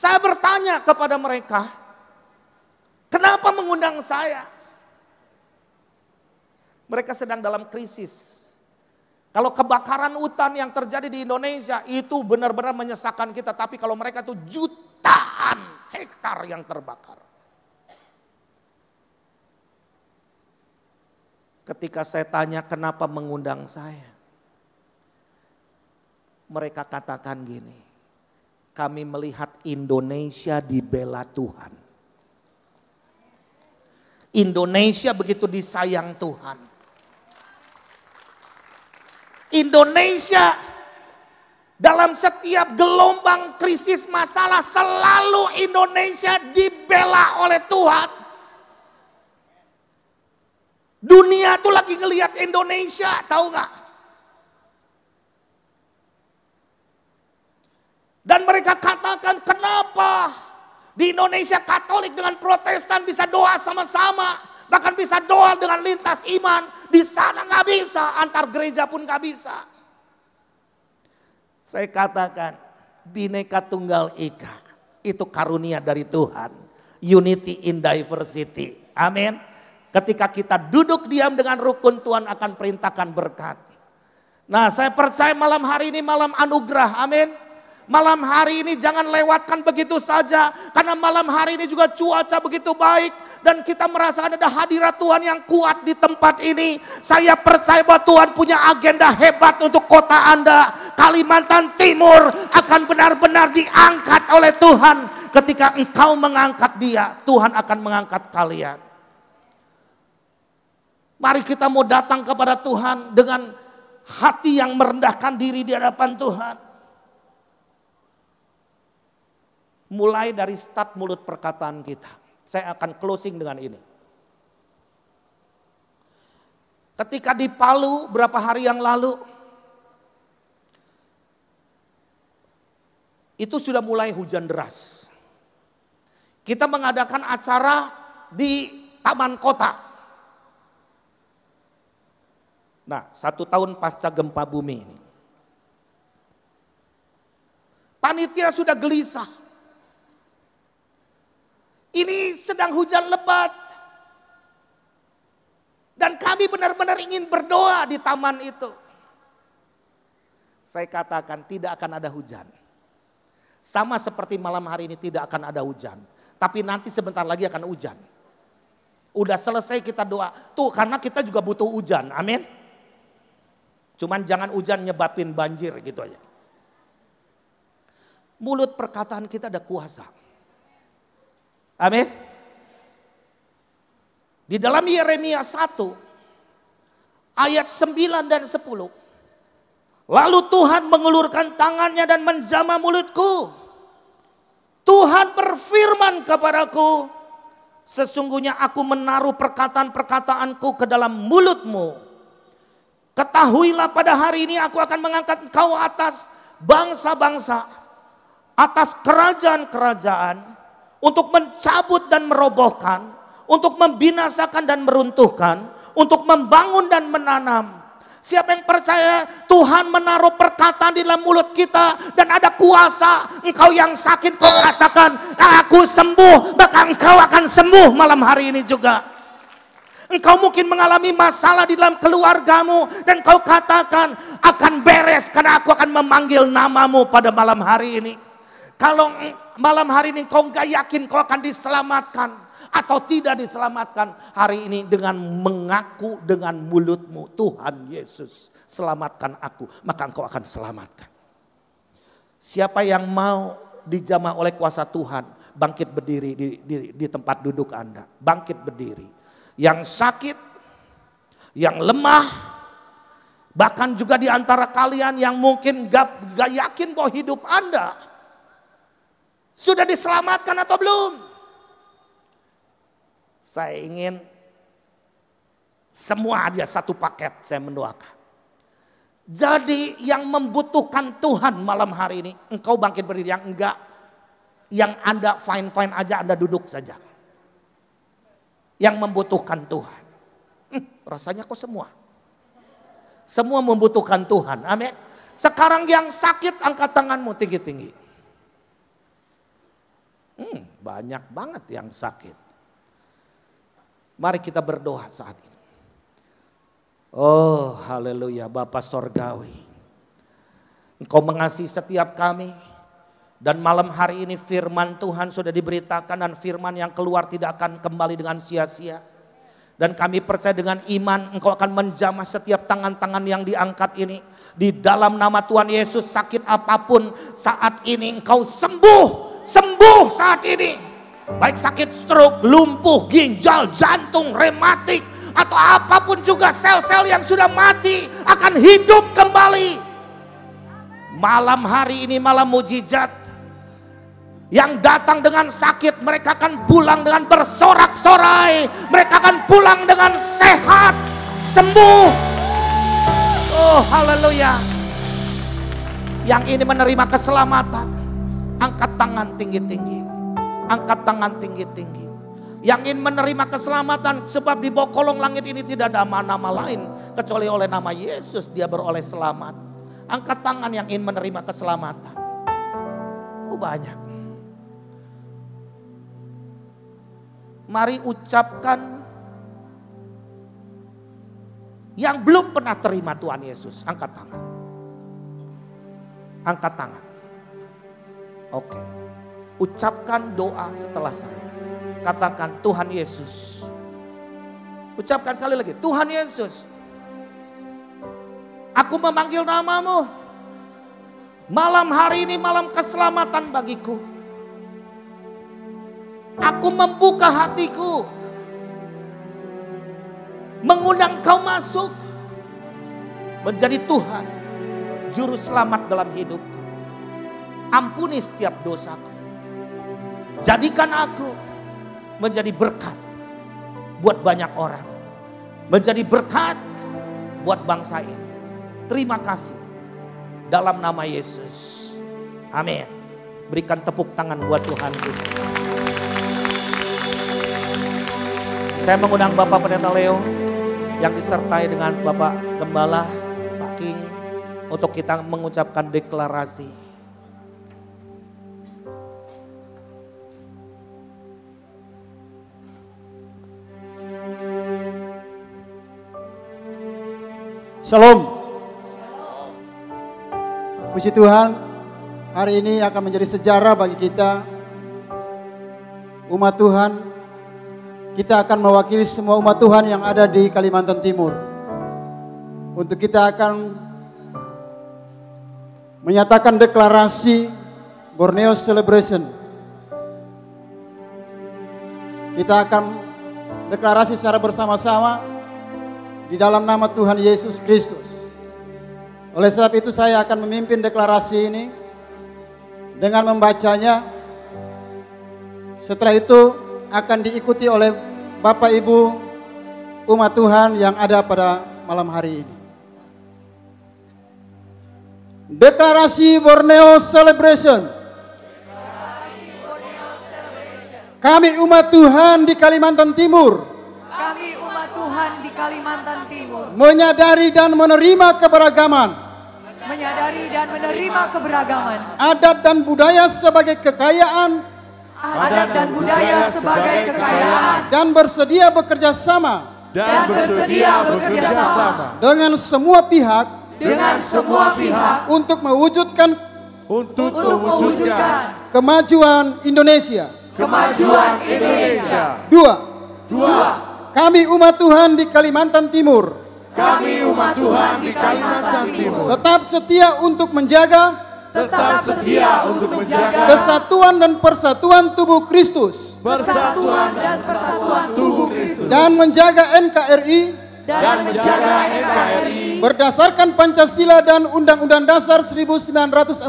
Saya bertanya kepada mereka, kenapa mengundang saya? Mereka sedang dalam krisis. Kalau kebakaran hutan yang terjadi di Indonesia itu benar-benar menyesakan kita. Tapi kalau mereka itu jutaan hektar yang terbakar. Ketika saya tanya kenapa mengundang saya. Mereka katakan gini. Kami melihat Indonesia dibela Tuhan. Indonesia begitu disayang Tuhan. Indonesia dalam setiap gelombang krisis masalah selalu Indonesia dibela oleh Tuhan. Dunia tuh lagi ngelihat Indonesia, tahu nggak? Dan mereka katakan kenapa di Indonesia Katolik dengan Protestan bisa doa sama-sama. Bahkan bisa doa dengan lintas iman. Di sana nggak bisa, antar gereja pun nggak bisa. Saya katakan, bineka tunggal ika. Itu karunia dari Tuhan. Unity in diversity. Amin. Ketika kita duduk diam dengan rukun Tuhan akan perintahkan berkat. Nah saya percaya malam hari ini malam anugerah. Amin. Malam hari ini jangan lewatkan begitu saja. Karena malam hari ini juga cuaca begitu baik. Dan kita merasakan ada hadirat Tuhan yang kuat di tempat ini. Saya percaya bahwa Tuhan punya agenda hebat untuk kota Anda. Kalimantan Timur akan benar-benar diangkat oleh Tuhan. Ketika engkau mengangkat dia, Tuhan akan mengangkat kalian. Mari kita mau datang kepada Tuhan dengan hati yang merendahkan diri di hadapan Tuhan. Mulai dari start mulut perkataan kita. Saya akan closing dengan ini. Ketika di Palu berapa hari yang lalu, itu sudah mulai hujan deras. Kita mengadakan acara di Taman Kota. Nah, satu tahun pasca gempa bumi ini. Panitia sudah gelisah. Ini sedang hujan lebat. Dan kami benar-benar ingin berdoa di taman itu. Saya katakan tidak akan ada hujan. Sama seperti malam hari ini tidak akan ada hujan. Tapi nanti sebentar lagi akan hujan. Udah selesai kita doa. Tuh karena kita juga butuh hujan. Amin. Cuman jangan hujan nyebabin banjir gitu aja. Mulut perkataan kita ada kuasa. Amin. Di dalam Yeremia 1 ayat 9 dan 10. Lalu Tuhan mengulurkan tangannya dan menjamah mulutku. Tuhan berfirman kepadaku, sesungguhnya aku menaruh perkataan-perkataanku ke dalam mulutmu. Ketahuilah pada hari ini aku akan mengangkat engkau atas bangsa-bangsa, atas kerajaan-kerajaan, untuk mencabut dan merobohkan, untuk membinasakan dan meruntuhkan, untuk membangun dan menanam. Siapa yang percaya Tuhan menaruh perkataan di dalam mulut kita dan ada kuasa. Engkau yang sakit kau katakan, aku sembuh, bahkan engkau akan sembuh malam hari ini juga. Engkau mungkin mengalami masalah di dalam keluargamu dan kau katakan akan beres karena aku akan memanggil namamu pada malam hari ini. Kalau malam hari ini kau nggak yakin kau akan diselamatkan atau tidak diselamatkan hari ini dengan mengaku dengan mulutmu Tuhan Yesus selamatkan aku maka engkau akan selamatkan. Siapa yang mau dijamah oleh kuasa Tuhan bangkit berdiri di, di, di tempat duduk Anda. Bangkit berdiri. Yang sakit, yang lemah, bahkan juga di antara kalian yang mungkin gak, gak yakin bahwa hidup Anda sudah diselamatkan atau belum? Saya ingin semua dia satu paket saya mendoakan. Jadi yang membutuhkan Tuhan malam hari ini, engkau bangkit berdiri yang enggak, yang Anda fine-fine aja, Anda duduk saja. Yang membutuhkan Tuhan. Hmm, rasanya kok semua. Semua membutuhkan Tuhan, amin. Sekarang yang sakit angkat tanganmu tinggi-tinggi. Hmm, banyak banget yang sakit. Mari kita berdoa saat ini. Oh haleluya Bapak Sorgawi. Engkau mengasihi setiap kami. Dan malam hari ini firman Tuhan sudah diberitakan dan firman yang keluar tidak akan kembali dengan sia-sia. Dan kami percaya dengan iman engkau akan menjamah setiap tangan-tangan yang diangkat ini. Di dalam nama Tuhan Yesus sakit apa pun saat ini engkau sembuh. Sembuh saat ini. Baik sakit stroke, lumpuh, ginjal, jantung, rematik, atau apa pun juga sel-sel yang sudah mati akan hidup kembali. Malam hari ini malam mujizat. Yang datang dengan sakit mereka akan pulang dengan bersorak-sorai. Mereka akan pulang dengan sehat, sembuh. Oh haleluya. Yang ini menerima keselamatan. Angkat tangan tinggi-tinggi. Angkat tangan tinggi-tinggi yang ingin menerima keselamatan sebab di bawah kolong langit ini tidak ada nama-nama lain kecuali oleh nama Yesus dia beroleh selamat. Angkat tangan yang ingin menerima keselamatan. Oh banyak. Mari ucapkan yang belum pernah terima Tuhan Yesus. Angkat tangan. Angkat tangan. Oke. Ucapkan doa setelah saya. Katakan Tuhan Yesus. Ucapkan sekali lagi, Tuhan Yesus. Aku memanggil namamu. Malam hari ini malam keselamatan bagiku. Aku membuka hatiku. Mengundang kau masuk. Menjadi Tuhan. Juru selamat dalam hidupku. Ampuni setiap dosaku. Jadikan aku menjadi berkat buat banyak orang. Menjadi berkat buat bangsa ini. Terima kasih dalam nama Yesus. Amin. Berikan tepuk tangan buat Tuhan kita. Saya mengundang Bapak Pendeta Leo yang disertai dengan Bapak Gembala, Pak King untuk kita mengucapkan deklarasi. Shalom. Puji Tuhan, hari ini akan menjadi sejarah bagi kita. Umat Tuhan, kita akan mewakili semua umat Tuhan yang ada di Kalimantan Timur. Untuk kita akan menyatakan deklarasi Borneo Celebration. Kita akan deklarasi secara bersama-sama di dalam nama Tuhan Yesus Kristus. Oleh sebab itu saya akan memimpin deklarasi ini dengan membacanya. Setelah itu akan diikuti oleh Bapak Ibu umat Tuhan yang ada pada malam hari ini. Deklarasi Borneo Celebration. Kami umat Tuhan di Kalimantan Timur kami Tuhan di Kalimantan Timur. Menyadari dan menerima keberagaman. Menyadari dan menerima keberagaman. Adat dan budaya sebagai kekayaan. Adat dan budaya sebagai kekayaan. Dan bersedia bekerja sama. Dan bersedia bekerja sama. dengan semua pihak. Dengan semua pihak. Untuk mewujudkan Untuk untuk mewujudkan kemajuan Indonesia. kemajuan Indonesia. Dua, Dua, kami umat Tuhan di Kalimantan Timur kami umat Tuhan di Kalimantan Timur tetap setia untuk menjaga tetap setia untuk menjaga kesatuan dan persatuan tubuh Kristus persatuan dan persatuan tubuh Kristus dan menjaga NKRI dan menjaga NKRI berdasarkan Pancasila dan Undang-Undang Dasar 1945.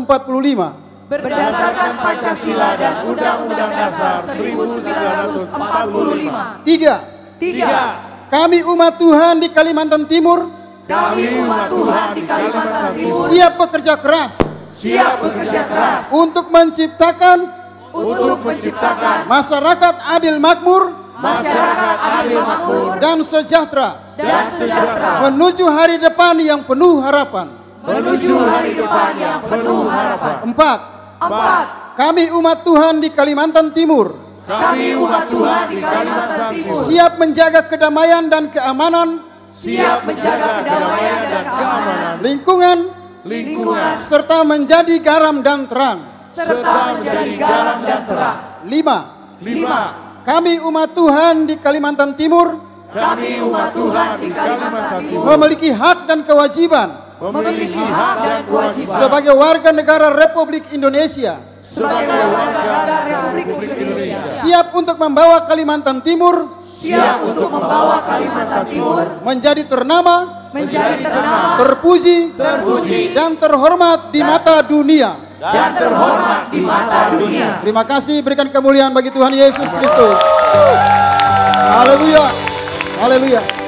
berdasarkan Pancasila dan Undang-Undang Dasar 1945. Tiga, Tiga, kami umat Tuhan di Kalimantan Timur. Kami umat Tuhan di Kalimantan Timur. Siap bekerja keras. Siap bekerja keras. Untuk menciptakan untuk menciptakan masyarakat adil makmur masyarakat adil makmur dan sejahtera. Dan sejahtera. Menuju hari depan yang penuh harapan. menuju hari depan yang penuh harapan. Empat, Empat, kami umat Tuhan di Kalimantan Timur kami umat Tuhan di Kalimantan Timur. Siap menjaga kedamaian dan keamanan. Siap menjaga kedamaian dan keamanan. Lingkungan. Lingkungan. Serta menjadi garam dan terang. serta menjadi garam dan terang. Lima, Lima, kami umat Tuhan di Kalimantan Timur. Kami umat Tuhan di Kalimantan Timur. Memiliki hak dan kewajiban. Memiliki hak dan kewajiban. Sebagai warga negara Republik Indonesia sebagai warga negara Republik Indonesia siap untuk membawa Kalimantan Timur siap untuk membawa Kalimantan Timur menjadi ternama, menjadi ternama terpuji, terpuji dan terhormat di mata dunia. dan terhormat di mata dunia. Terima kasih berikan kemuliaan bagi Tuhan Yesus Kristus. Haleluya. Haleluya.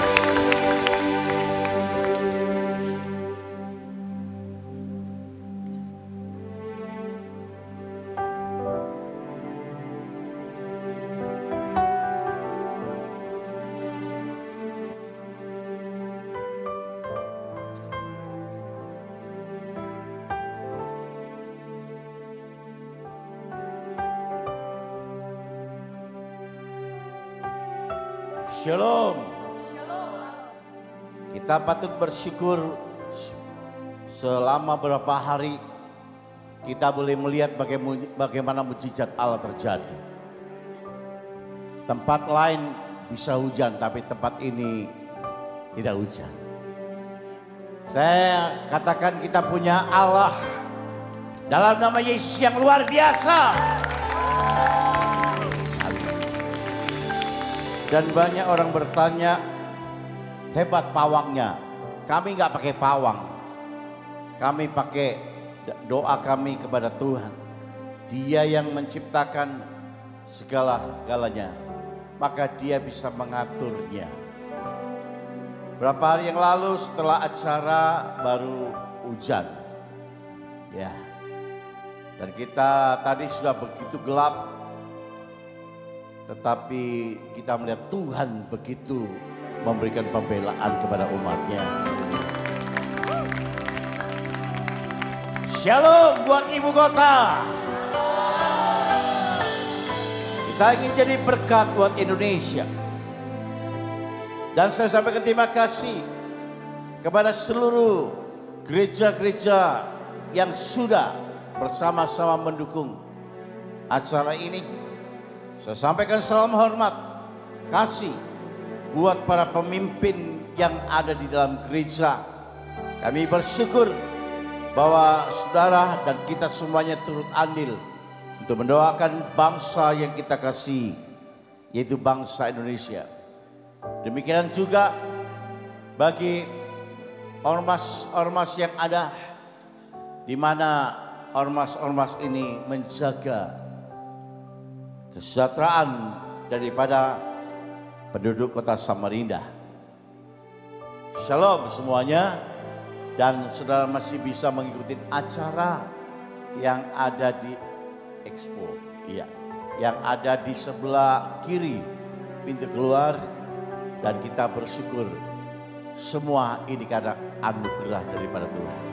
Shalom. Kita patut bersyukur selama beberapa hari kita boleh melihat bagaimana, bagaimana mujizat Allah terjadi. Tempat lain bisa hujan tapi tempat ini tidak hujan. Saya katakan kita punya Allah dalam nama Yesus yang luar biasa. Dan banyak orang bertanya, hebat pawangnya. Kami nggak pakai pawang. Kami pakai doa kami kepada Tuhan. Dia yang menciptakan segala-galanya. Maka dia bisa mengaturnya. Berapa hari yang lalu setelah acara baru hujan. Ya. Dan kita tadi sudah begitu gelap tetapi kita melihat Tuhan begitu memberikan pembelaan kepada umatnya. Shalom buat ibu kota. Kita ingin jadi berkat buat Indonesia. Dan saya sampaikan terima kasih kepada seluruh gereja-gereja yang sudah bersama-sama mendukung acara ini. Saya sampaikan salam hormat, kasih buat para pemimpin yang ada di dalam gereja. Kami bersyukur bahwa saudara dan kita semuanya turut andil untuk mendoakan bangsa yang kita kasih, yaitu bangsa Indonesia. Demikian juga bagi ormas-ormas yang ada di mana ormas-ormas ini menjaga kesejahteraan daripada penduduk kota Samarinda. Shalom semuanya dan saudara masih bisa mengikuti acara yang ada di Expo. Iya, yang ada di sebelah kiri pintu keluar dan kita bersyukur semua ini karena anugerah daripada Tuhan.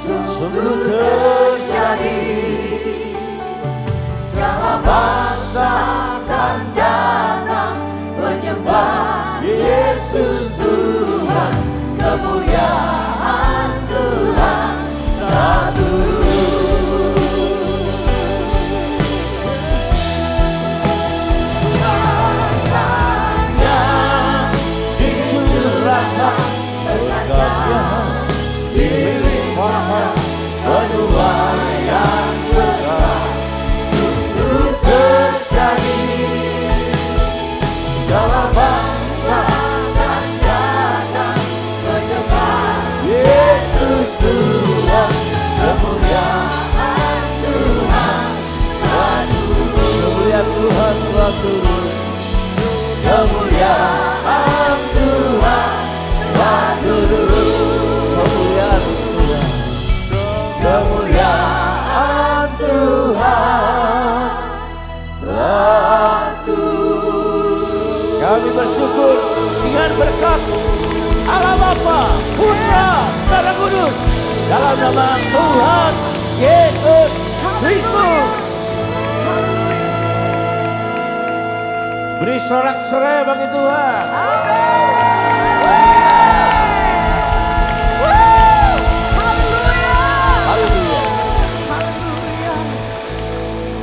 Sungguh terjadi bersyukur dengan berkat Allah Bapa, Putra, dan Roh Kudus dalam nama Tuhan Yesus Kristus. Beri sorak-sorai bagi Tuhan.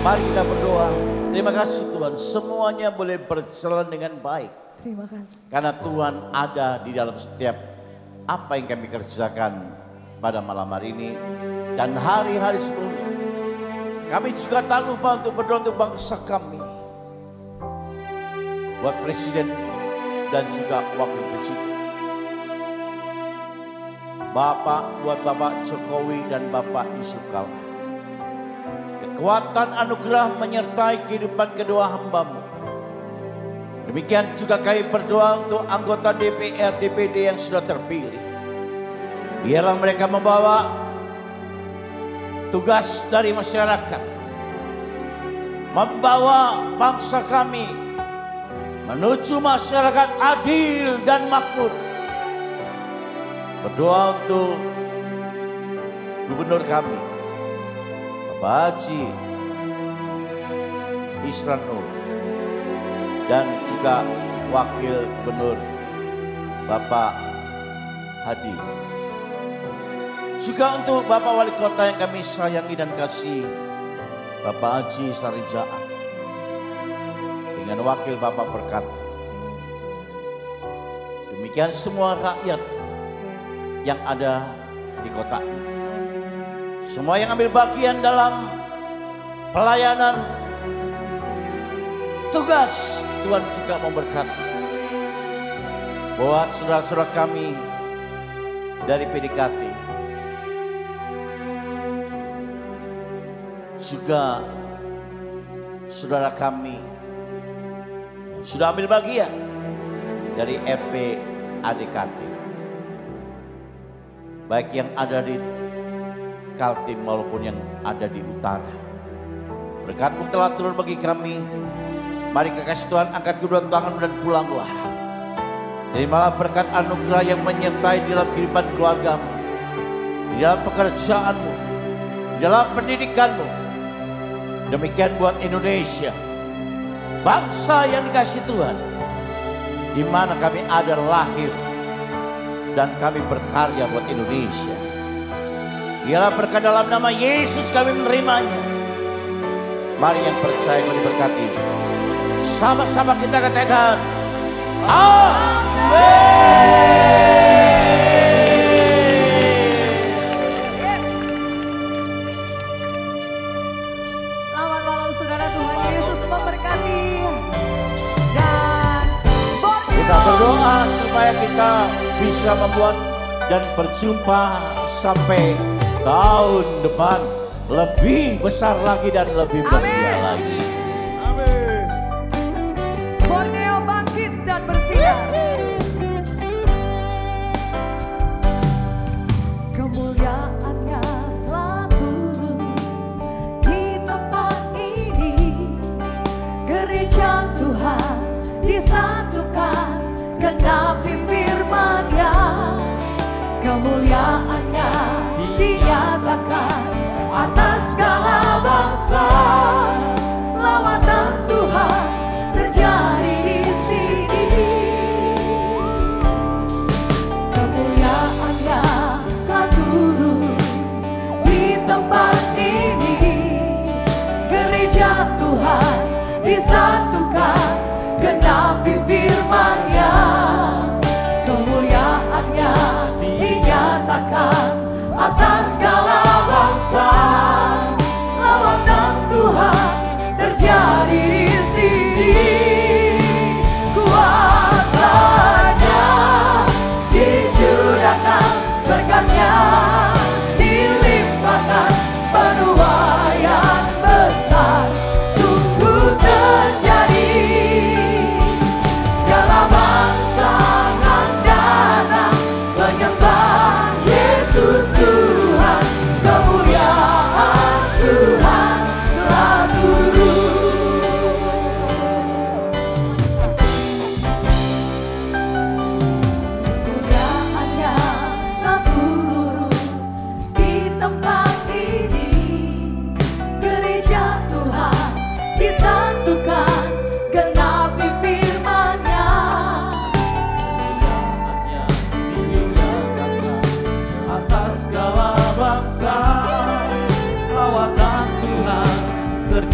Mari kita berdoa. Terima kasih Tuhan, semuanya boleh berjalan dengan baik. Terima kasih. Karena Tuhan ada di dalam setiap apa yang kami kerjakan pada malam hari ini dan hari-hari sebelumnya. Kami juga tak lupa untuk berdoa untuk bangsa kami. Buat presiden dan juga wakil presiden. Bapak, buat Bapak Jokowi dan Bapak Yusuf Kala. Kekuatan anugerah menyertai kehidupan kedua hambamu. Demikian juga kami berdoa untuk anggota DPR, DPD yang sudah terpilih. Biarlah mereka membawa tugas dari masyarakat. Membawa bangsa kami menuju masyarakat adil dan makmur. Berdoa untuk gubernur kami, Bapak Haji Isran Nur dan juga wakil gubernur Bapak Hadi. Juga untuk Bapak Wali Kota yang kami sayangi dan kasih, Bapak Haji Sarijaan. Dengan wakil Bapak Berkat. Demikian semua rakyat yang ada di kota ini. Semua yang ambil bagian dalam pelayanan tugas Tuhan juga memberkati. Buat saudara-saudara kami dari PDKT. Juga saudara kami sudah ambil bagian dari RP ADKT. Baik yang ada di Kaltim maupun yang ada di utara. Berkatmu telah turun bagi kami. Mari kekasih Tuhan angkat kedua tangan dan pulanglah. Terimalah berkat anugerah yang menyertai dalam kehidupan keluargamu. Di dalam pekerjaanmu. Di dalam pendidikanmu. Demikian buat Indonesia. Bangsa yang dikasih Tuhan. Di mana kami ada lahir. Dan kami berkarya buat Indonesia. Ialah berkat dalam nama Yesus kami menerimanya. Mari yang percaya diberkati. Sama-sama kita katakan. Amin. Selamat malam saudara Tuhan Yesus memberkati. Dan Kita berdoa supaya kita bisa membuat dan berjumpa sampai tahun depan lebih besar lagi dan lebih bahagia Amin. kemuliaannya dinyatakan atas segala bangsa. Lawatan Tuhan terjadi di sini. Kemuliaannya telah turun di tempat ini. Gereja Tuhan disatukan genapi firman-Nya. sana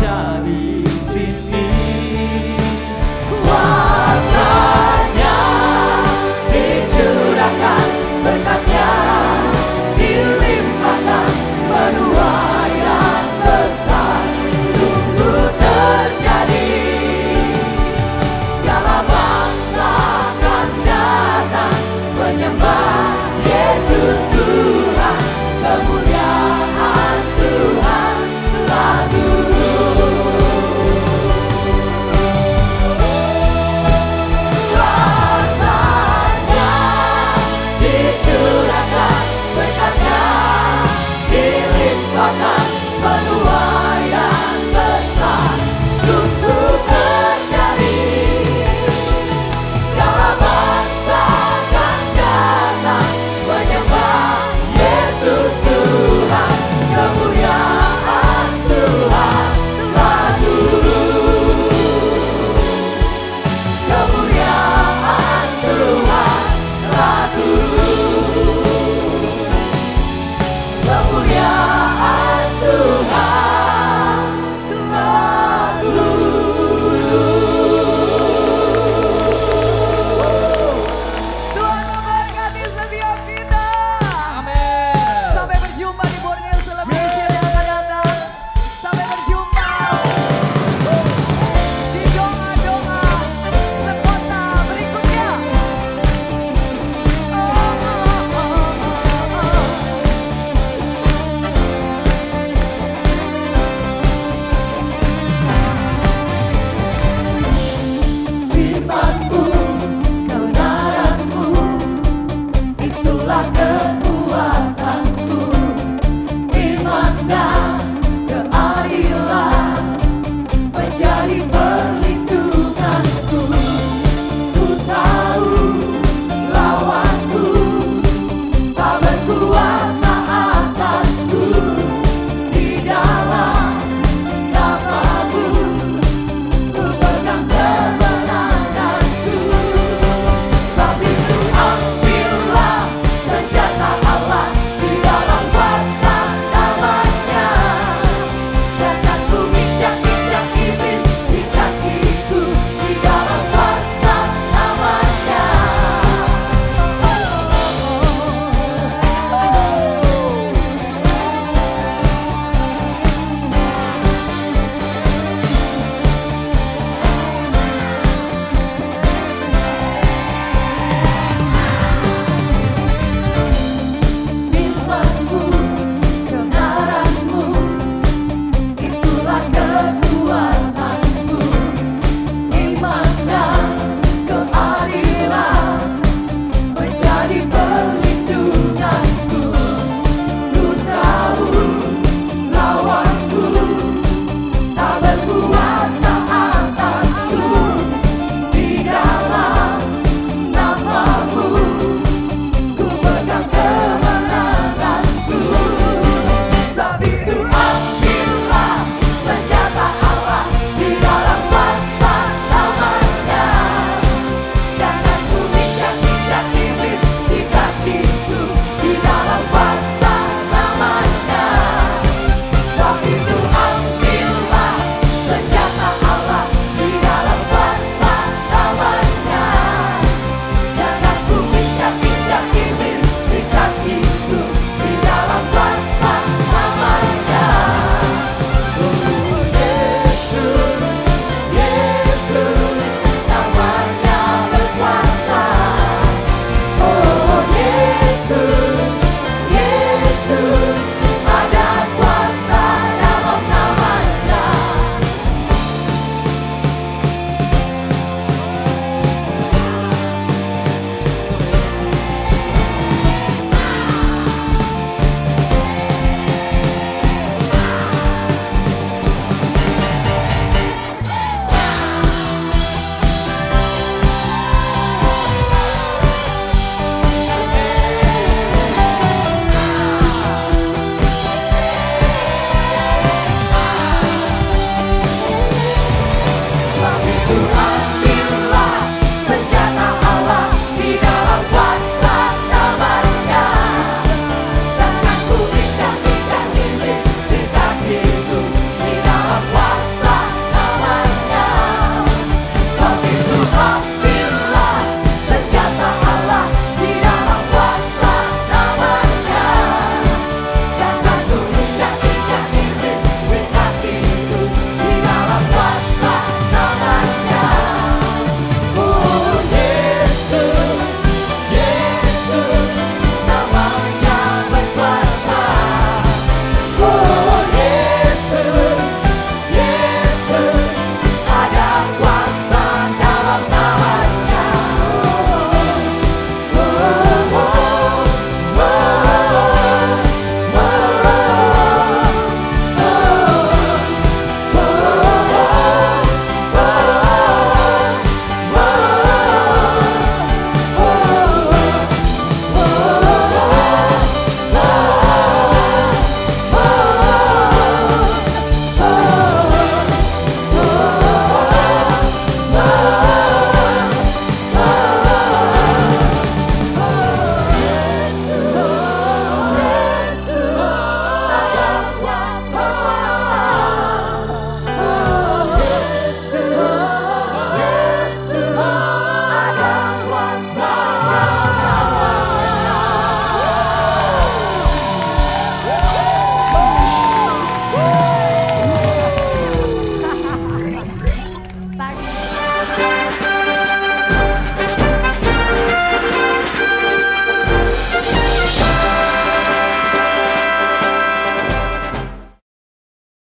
terjadi